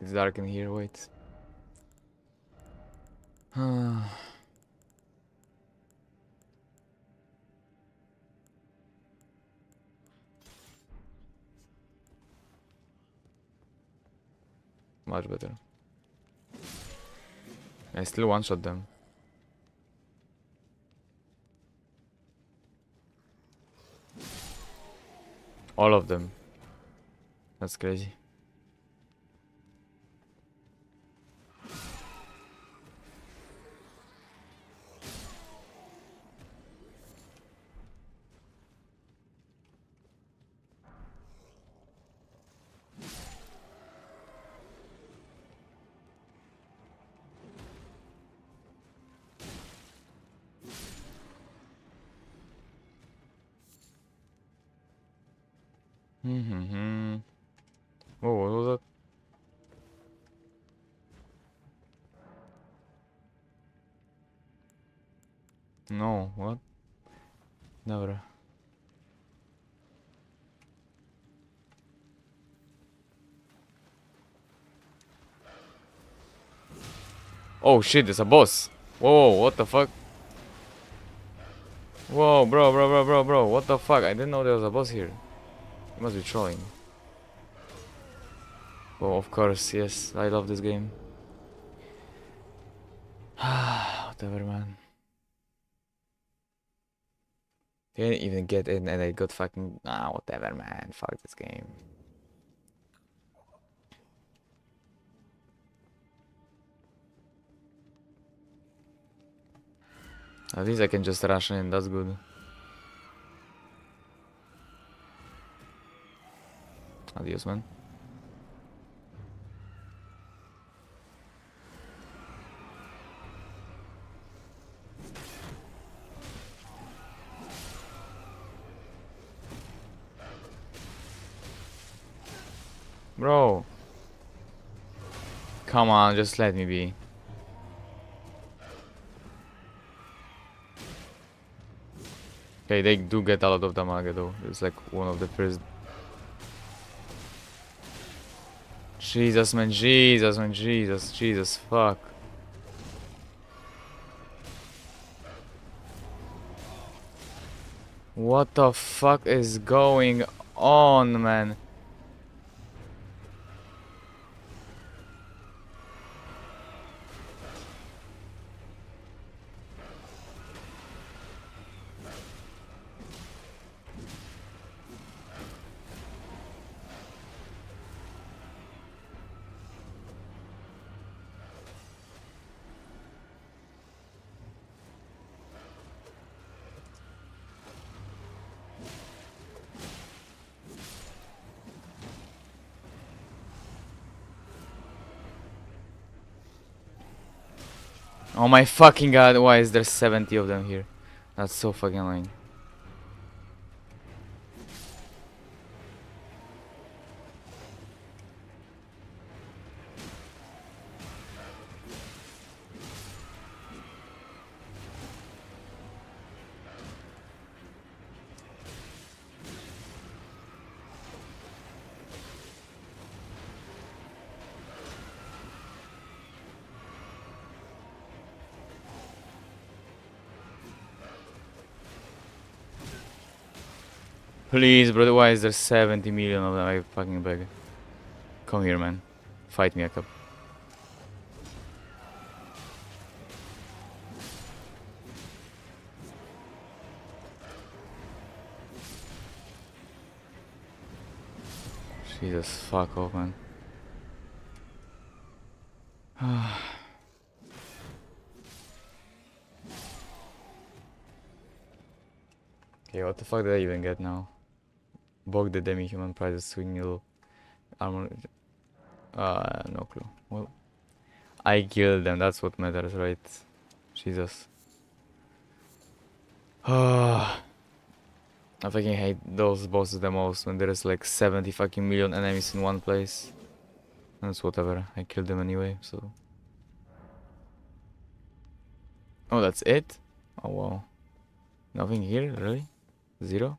[SPEAKER 2] It's dark in here, wait. <sighs> Much better. I still one shot them. All of them. That's crazy. Mm-hmm. Whoa, what was that? No, what? Never. Oh shit, there's a boss. Whoa, what the fuck? Whoa, bro, bro, bro, bro, bro, what the fuck? I didn't know there was a boss here. Must be trolling. Oh, of course, yes, I love this game. Ah <sighs> whatever, man. Didn't even get in and I got fucking... Ah, whatever, man. Fuck this game. At least I can just rush in, that's good. Adios, man. Bro. Come on, just let me be. Okay, they do get a lot of damage though. It's like one of the first. Jesus man, Jesus man, Jesus, Jesus, fuck. What the fuck is going on, man? My fucking god, why is there 70 of them here? That's so fucking annoying. Please, brother, why is there 70 million of them? I fucking beg. Come here, man. Fight me, Akab. Jesus, fuck off, man. <sighs> okay, what the fuck did I even get now? Bog the demi-human prize swing armor. Uh, no clue. Well, I killed them. That's what matters, right? Jesus. Ah. I fucking hate those bosses the most when there's like 70 fucking million enemies in one place. That's whatever. I killed them anyway, so. Oh, that's it? Oh wow. Nothing here, really? Zero?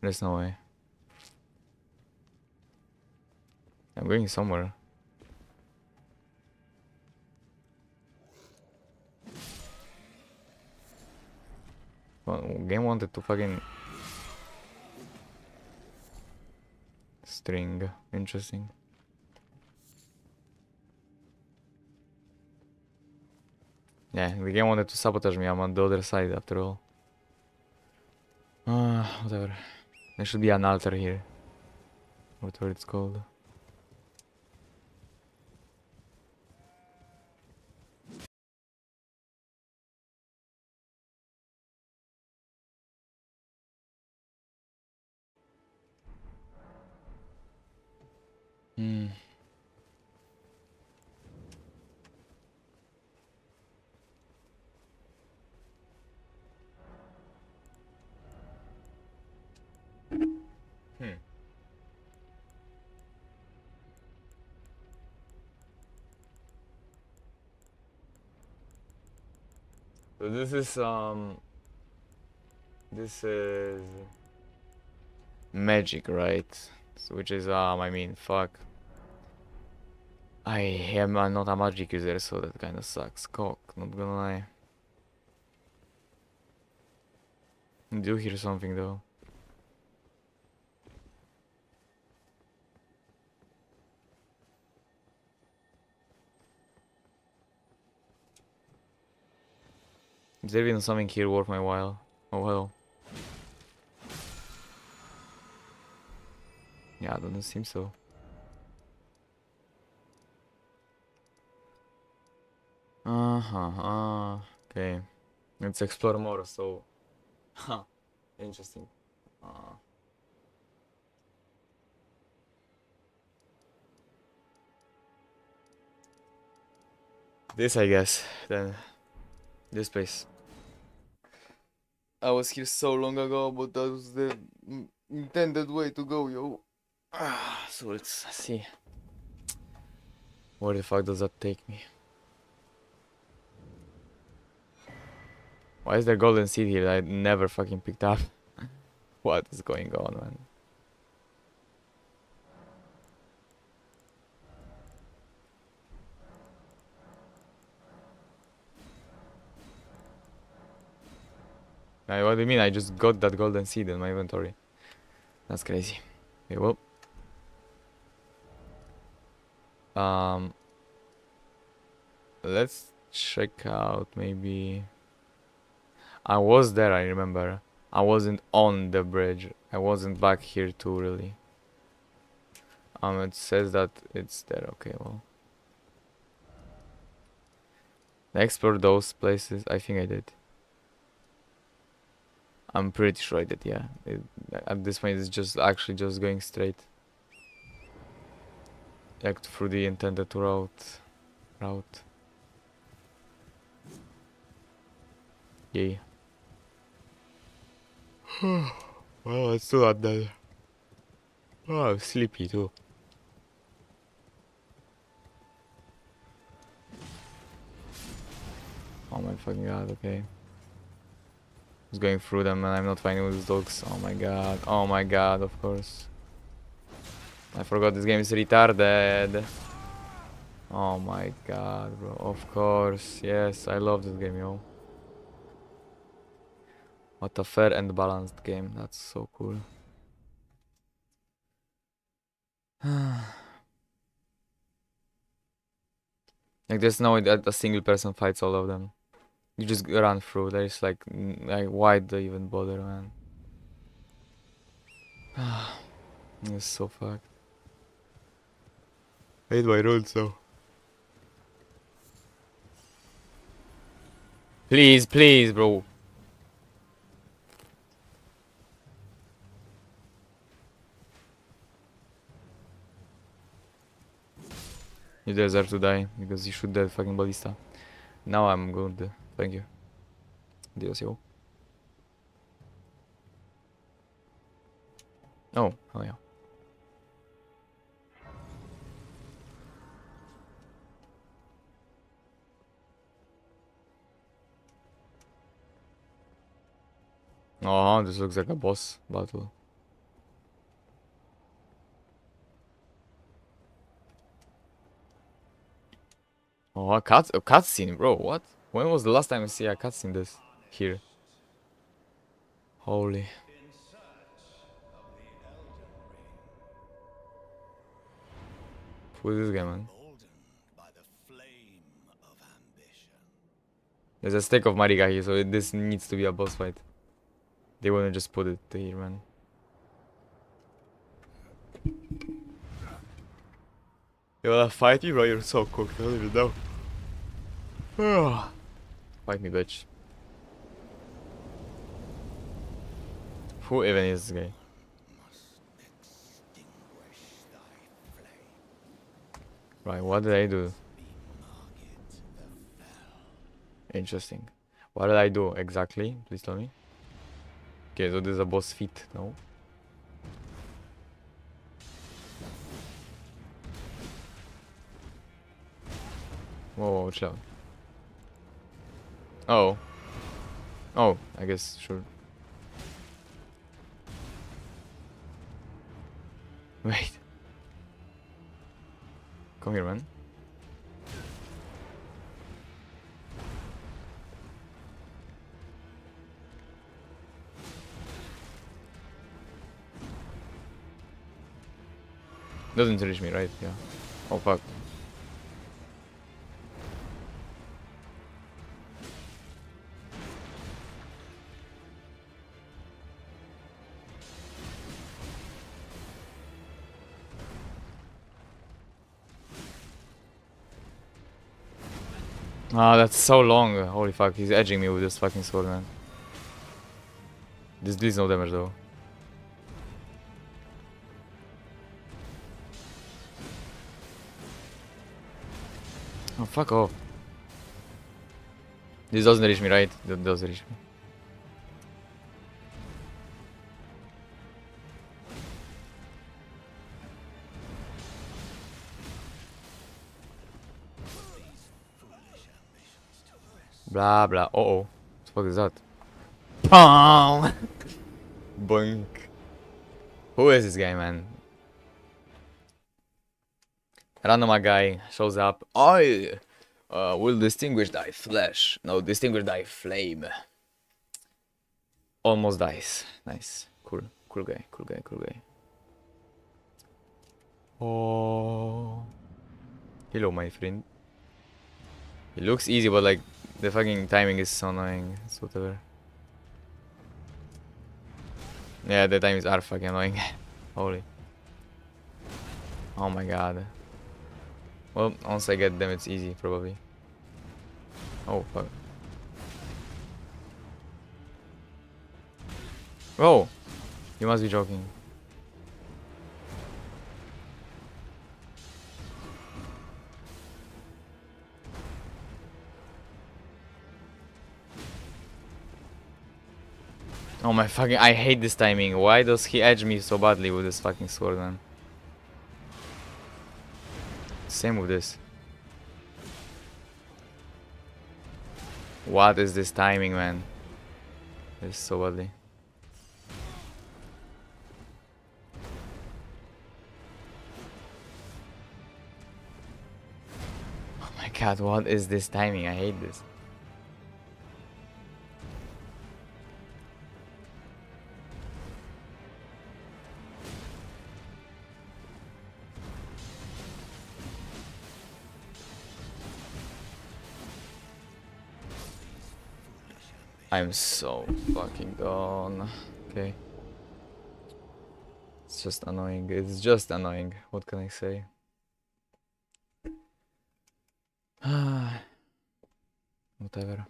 [SPEAKER 2] There's no way. I'm going somewhere. Well, game wanted to fucking string. Interesting. Yeah, the game wanted to sabotage me. I'm on the other side after all. Ah, uh, whatever. There should be an altar here. Whatever it's called. This is um this is magic, right? So which is um I mean fuck. I am not a magic user, so that kind of sucks. Cock, not gonna lie. I do hear something though. Is there even something here worth my while? Oh well. Yeah, doesn't seem so. Uh-huh, uh, okay. Let's explore more, so... Huh, interesting. Uh, this, I guess, then. This place. I was here so long ago, but that was the intended way to go, yo. Ah, so let's see. Where the fuck does that take me? Why is there golden seed here that I never fucking picked up? <laughs> what is going on, man? Uh, what do you mean? I just got that golden seed in my inventory. That's crazy. Okay, well. Um. Let's check out maybe. I was there, I remember. I wasn't on the bridge. I wasn't back here too, really. Um, it says that it's there. Okay, well. Explore those places. I think I did. I'm pretty sure that yeah. It, at this point, it's just actually just going straight. Like through the intended route. Route. Yay. <sighs> well, it's still not dead. Oh, I'm sleepy too. Oh my fucking god, okay. Just going through them and I'm not finding those dogs. Oh my god. Oh my god, of course. I forgot this game is retarded. Oh my god, bro. Of course. Yes, I love this game, yo. What a fair and balanced game. That's so cool. <sighs> like there's no way that a single person fights all of them. You just run through. There's like, like why do you even bother, man? <sighs> it's so fucked. I hate my rules though. Please, please, bro. You deserve to die because you shoot that fucking ballista. Now I'm good. Thank you. Dios, yo. Oh, hell yeah. Oh, this looks like a boss battle. Oh, a cut a cutscene, bro. What? When was the last time I see a cutscene this here? Holy. Who is this guy, man?
[SPEAKER 4] by the flame of ambition.
[SPEAKER 2] There's a Stake of Marika here, so this needs to be a boss fight. They wouldn't just put it here, man. You wanna fight me, bro? You're so cooked. I don't even know. <sighs> <sighs> fight me, bitch. Who even is this guy? Right, what did I do? Interesting. What did I do exactly? Please tell me. Okay, so this is a boss feat, no? Whoa, whoa, chill out. Oh. Oh, I guess, sure. <laughs> Wait. Come here, man. Doesn't reach me, right? Yeah. Oh fuck. Ah, that's so long. Holy fuck, he's edging me with this fucking sword, man. This deals no damage though. Oh, fuck off. This doesn't reach me, right? That doesn't reach me. Blah blah. Uh oh. What the fuck is that? Pong! <laughs> Boink. Who is this guy, man? Random guy shows up. I uh, will distinguish thy flesh. No, distinguish thy flame. Almost dies. Nice. Cool. Cool guy. Cool guy. Cool guy. Oh. Hello, my friend. It looks easy, but like the fucking timing is so annoying. It's whatever. Yeah, the timings are fucking annoying. <laughs> Holy. Oh my god. Well, once I get them, it's easy, probably. Oh, fuck. Oh! You must be joking. Oh my fucking- I hate this timing. Why does he edge me so badly with this fucking sword, man? Same with this. What is this timing, man? This is so badly. Oh my god, what is this timing? I hate this. I'm so fucking done. Okay. It's just annoying. It's just annoying. What can I say? <sighs> Whatever.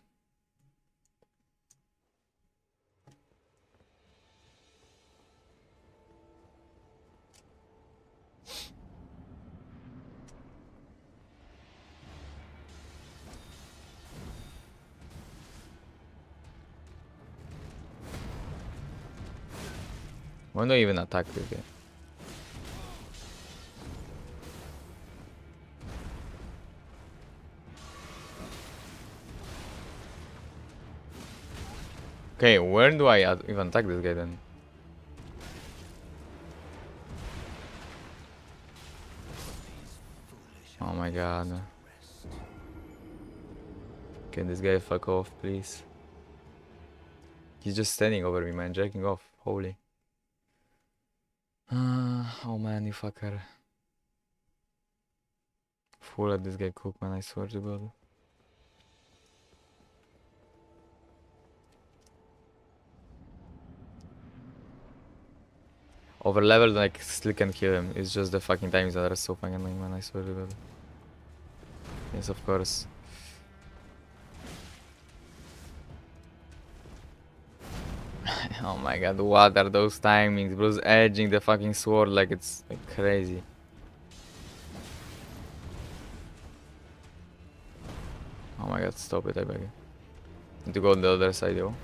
[SPEAKER 2] Why don't even attack this guy? Okay, where do I even attack this guy then? Oh my god. Can this guy fuck off, please? He's just standing over me, man, jacking off. Holy. Uh, oh man, you fucker. Full let this guy cook, man, I swear to god. Over level, like, still can kill him. It's just the fucking times that are so fucking annoying, man, I swear to god. Yes, of course. Oh my god, what are those timings? Bro's edging the fucking sword like it's like crazy. Oh my god, stop it, I beg you. Need to go on the other side, yo.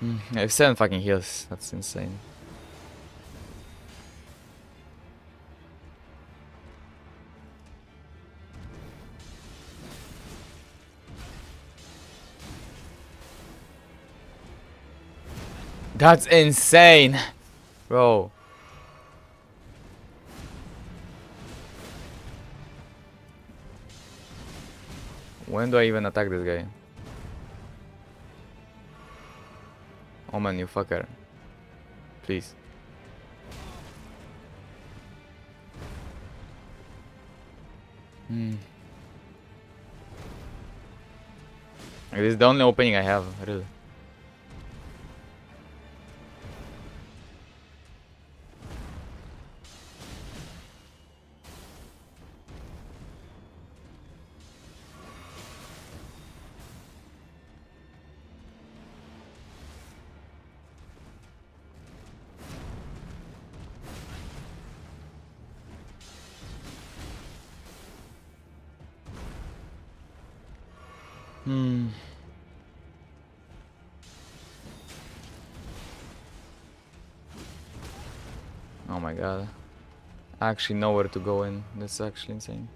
[SPEAKER 2] Hmm, I have seven fucking heals, that's insane. That's insane! Bro. When do I even attack this guy? Oh man, you fucker. Please. Hmm. This is the only opening I have, really. Actually nowhere to go in. That's actually insane.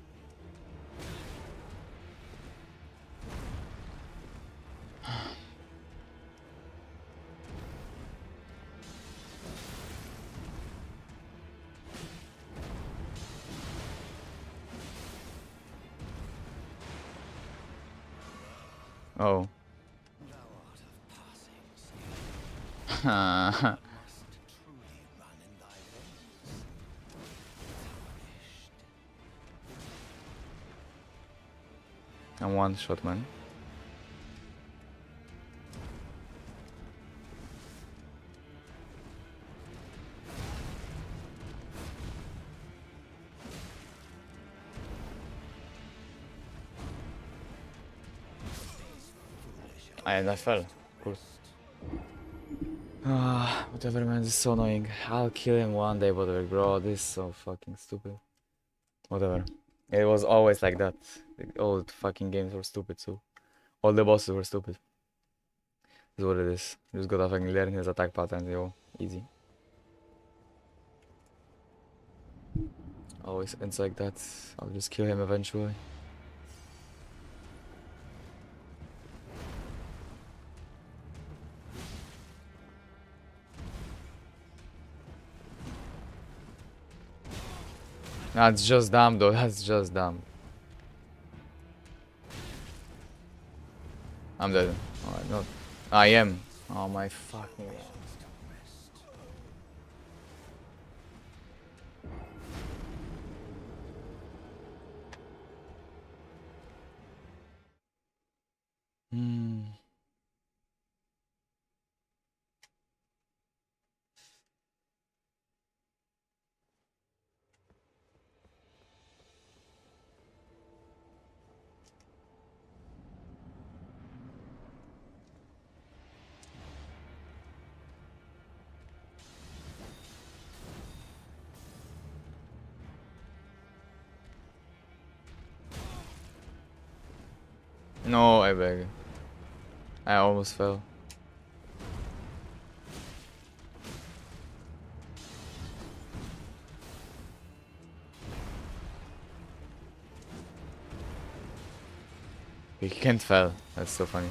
[SPEAKER 2] One shot man. And I fell. Cool. Ah, whatever man, this is so annoying. I'll kill him one day, whatever, bro. This is so fucking stupid. Whatever. It was always like that. The fucking games were stupid too. All the bosses were stupid. This is what it is. You just gotta fucking learn his attack patterns, yo. Easy. Always ends like that. I'll just kill him eventually. That's just dumb though, that's just dumb. I'm dead. Alright, no. I am. Oh my fucking No, I beg. I almost fell. He can't fall. That's so funny.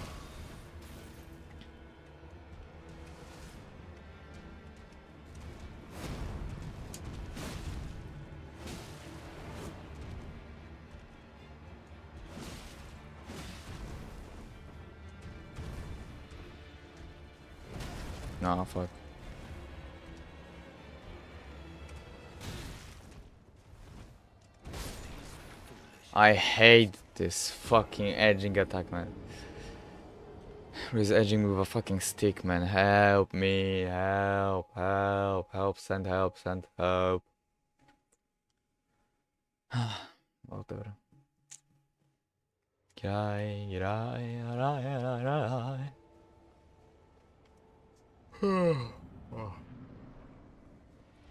[SPEAKER 2] I hate this fucking edging attack, man. He's edging with a fucking stick, man. Help me, help, help, help, send help, send help. <sighs> Whatever. Rai, rai, rai, rai, rai.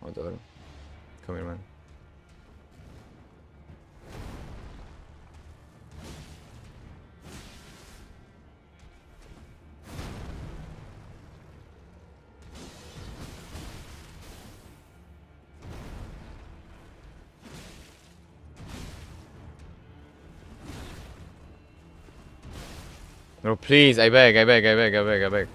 [SPEAKER 2] Whatever. Come here, man. No, please, I beg, I beg, I beg, I beg, I beg.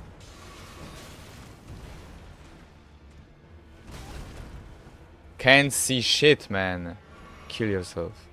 [SPEAKER 2] Can't see shit, man. Kill yourself.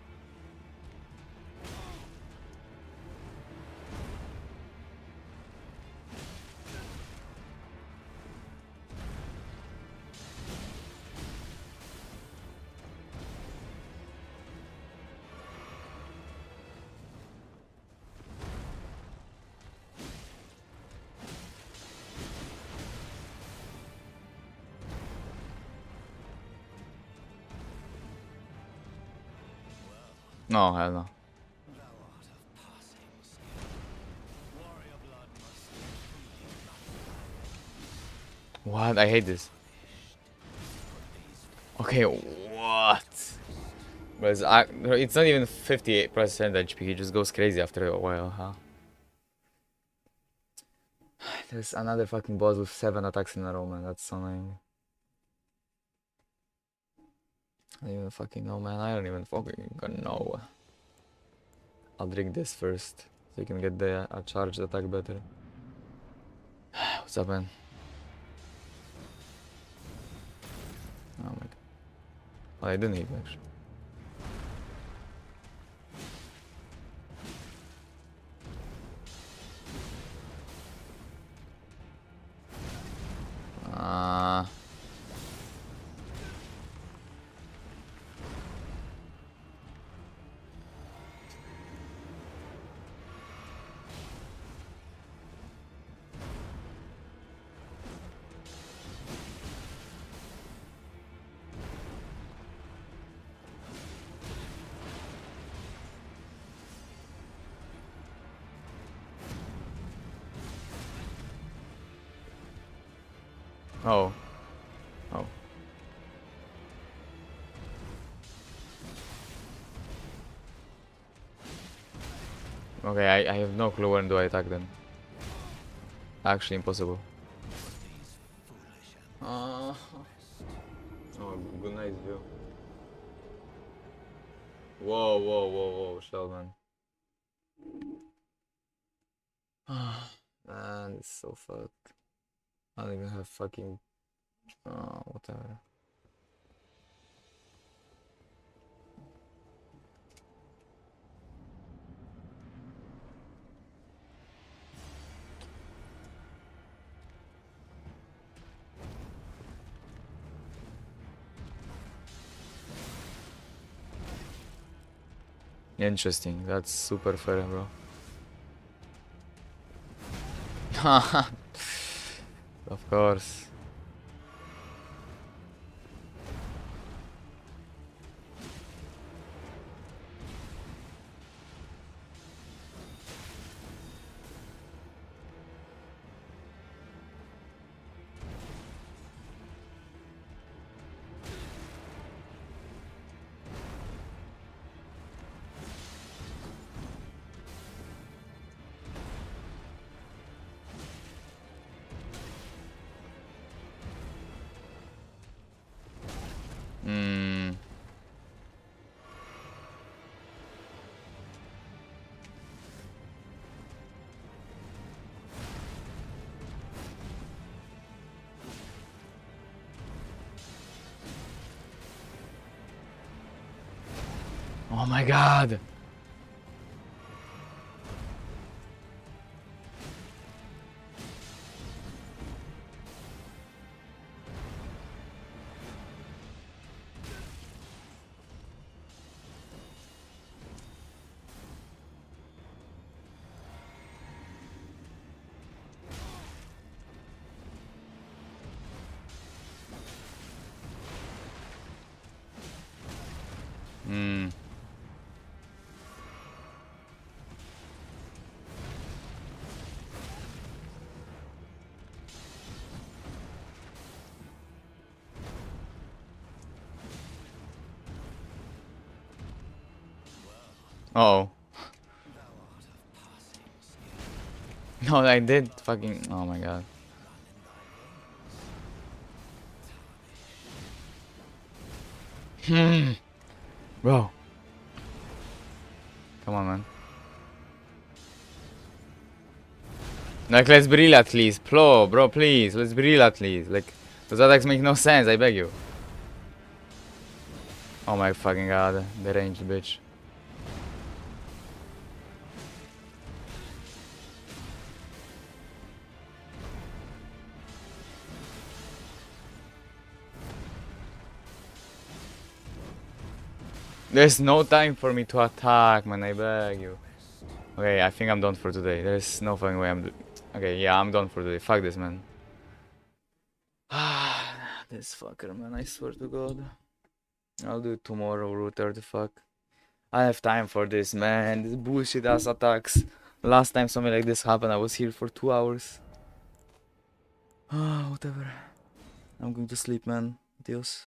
[SPEAKER 2] I hate this. Okay, what? But it's, not even 58% HP, he just goes crazy after a while, huh? <sighs> There's another fucking boss with 7 attacks in a row, man, that's so annoying. I don't even fucking know, man. I don't even fucking know. I'll drink this first, so you can get the uh, charged attack better. <sighs> What's up, man? Oh, I Okay, I, I have no clue when do I attack them. Actually impossible. Uh, oh, good night view. Whoa, whoa, whoa, whoa, Sheldon. <sighs> Man, it's so fucked. I don't even have fucking. Interesting. That's super fair, bro. <laughs> of course. My Uh oh. <laughs> No, I did fucking. Oh my god. Hmm. Bro. Come on, man. Like, let's be real at least. Plo, bro, please. Let's be real at least. Like, those attacks make no sense, I beg you. Oh my fucking god, the range bitch. There's no time for me to attack, man, I beg you. Okay, I think I'm done for today. There's no fucking way I'm... Okay, yeah, I'm done for today. Fuck this, man. <sighs> Ah, this fucker, man, I swear to god. I'll do it tomorrow, router, the fuck. I have time for this, man. This bullshit ass attacks. Last time something like this happened, I was here for two hours. <sighs> Ah, whatever. I'm going to sleep, man. Adios.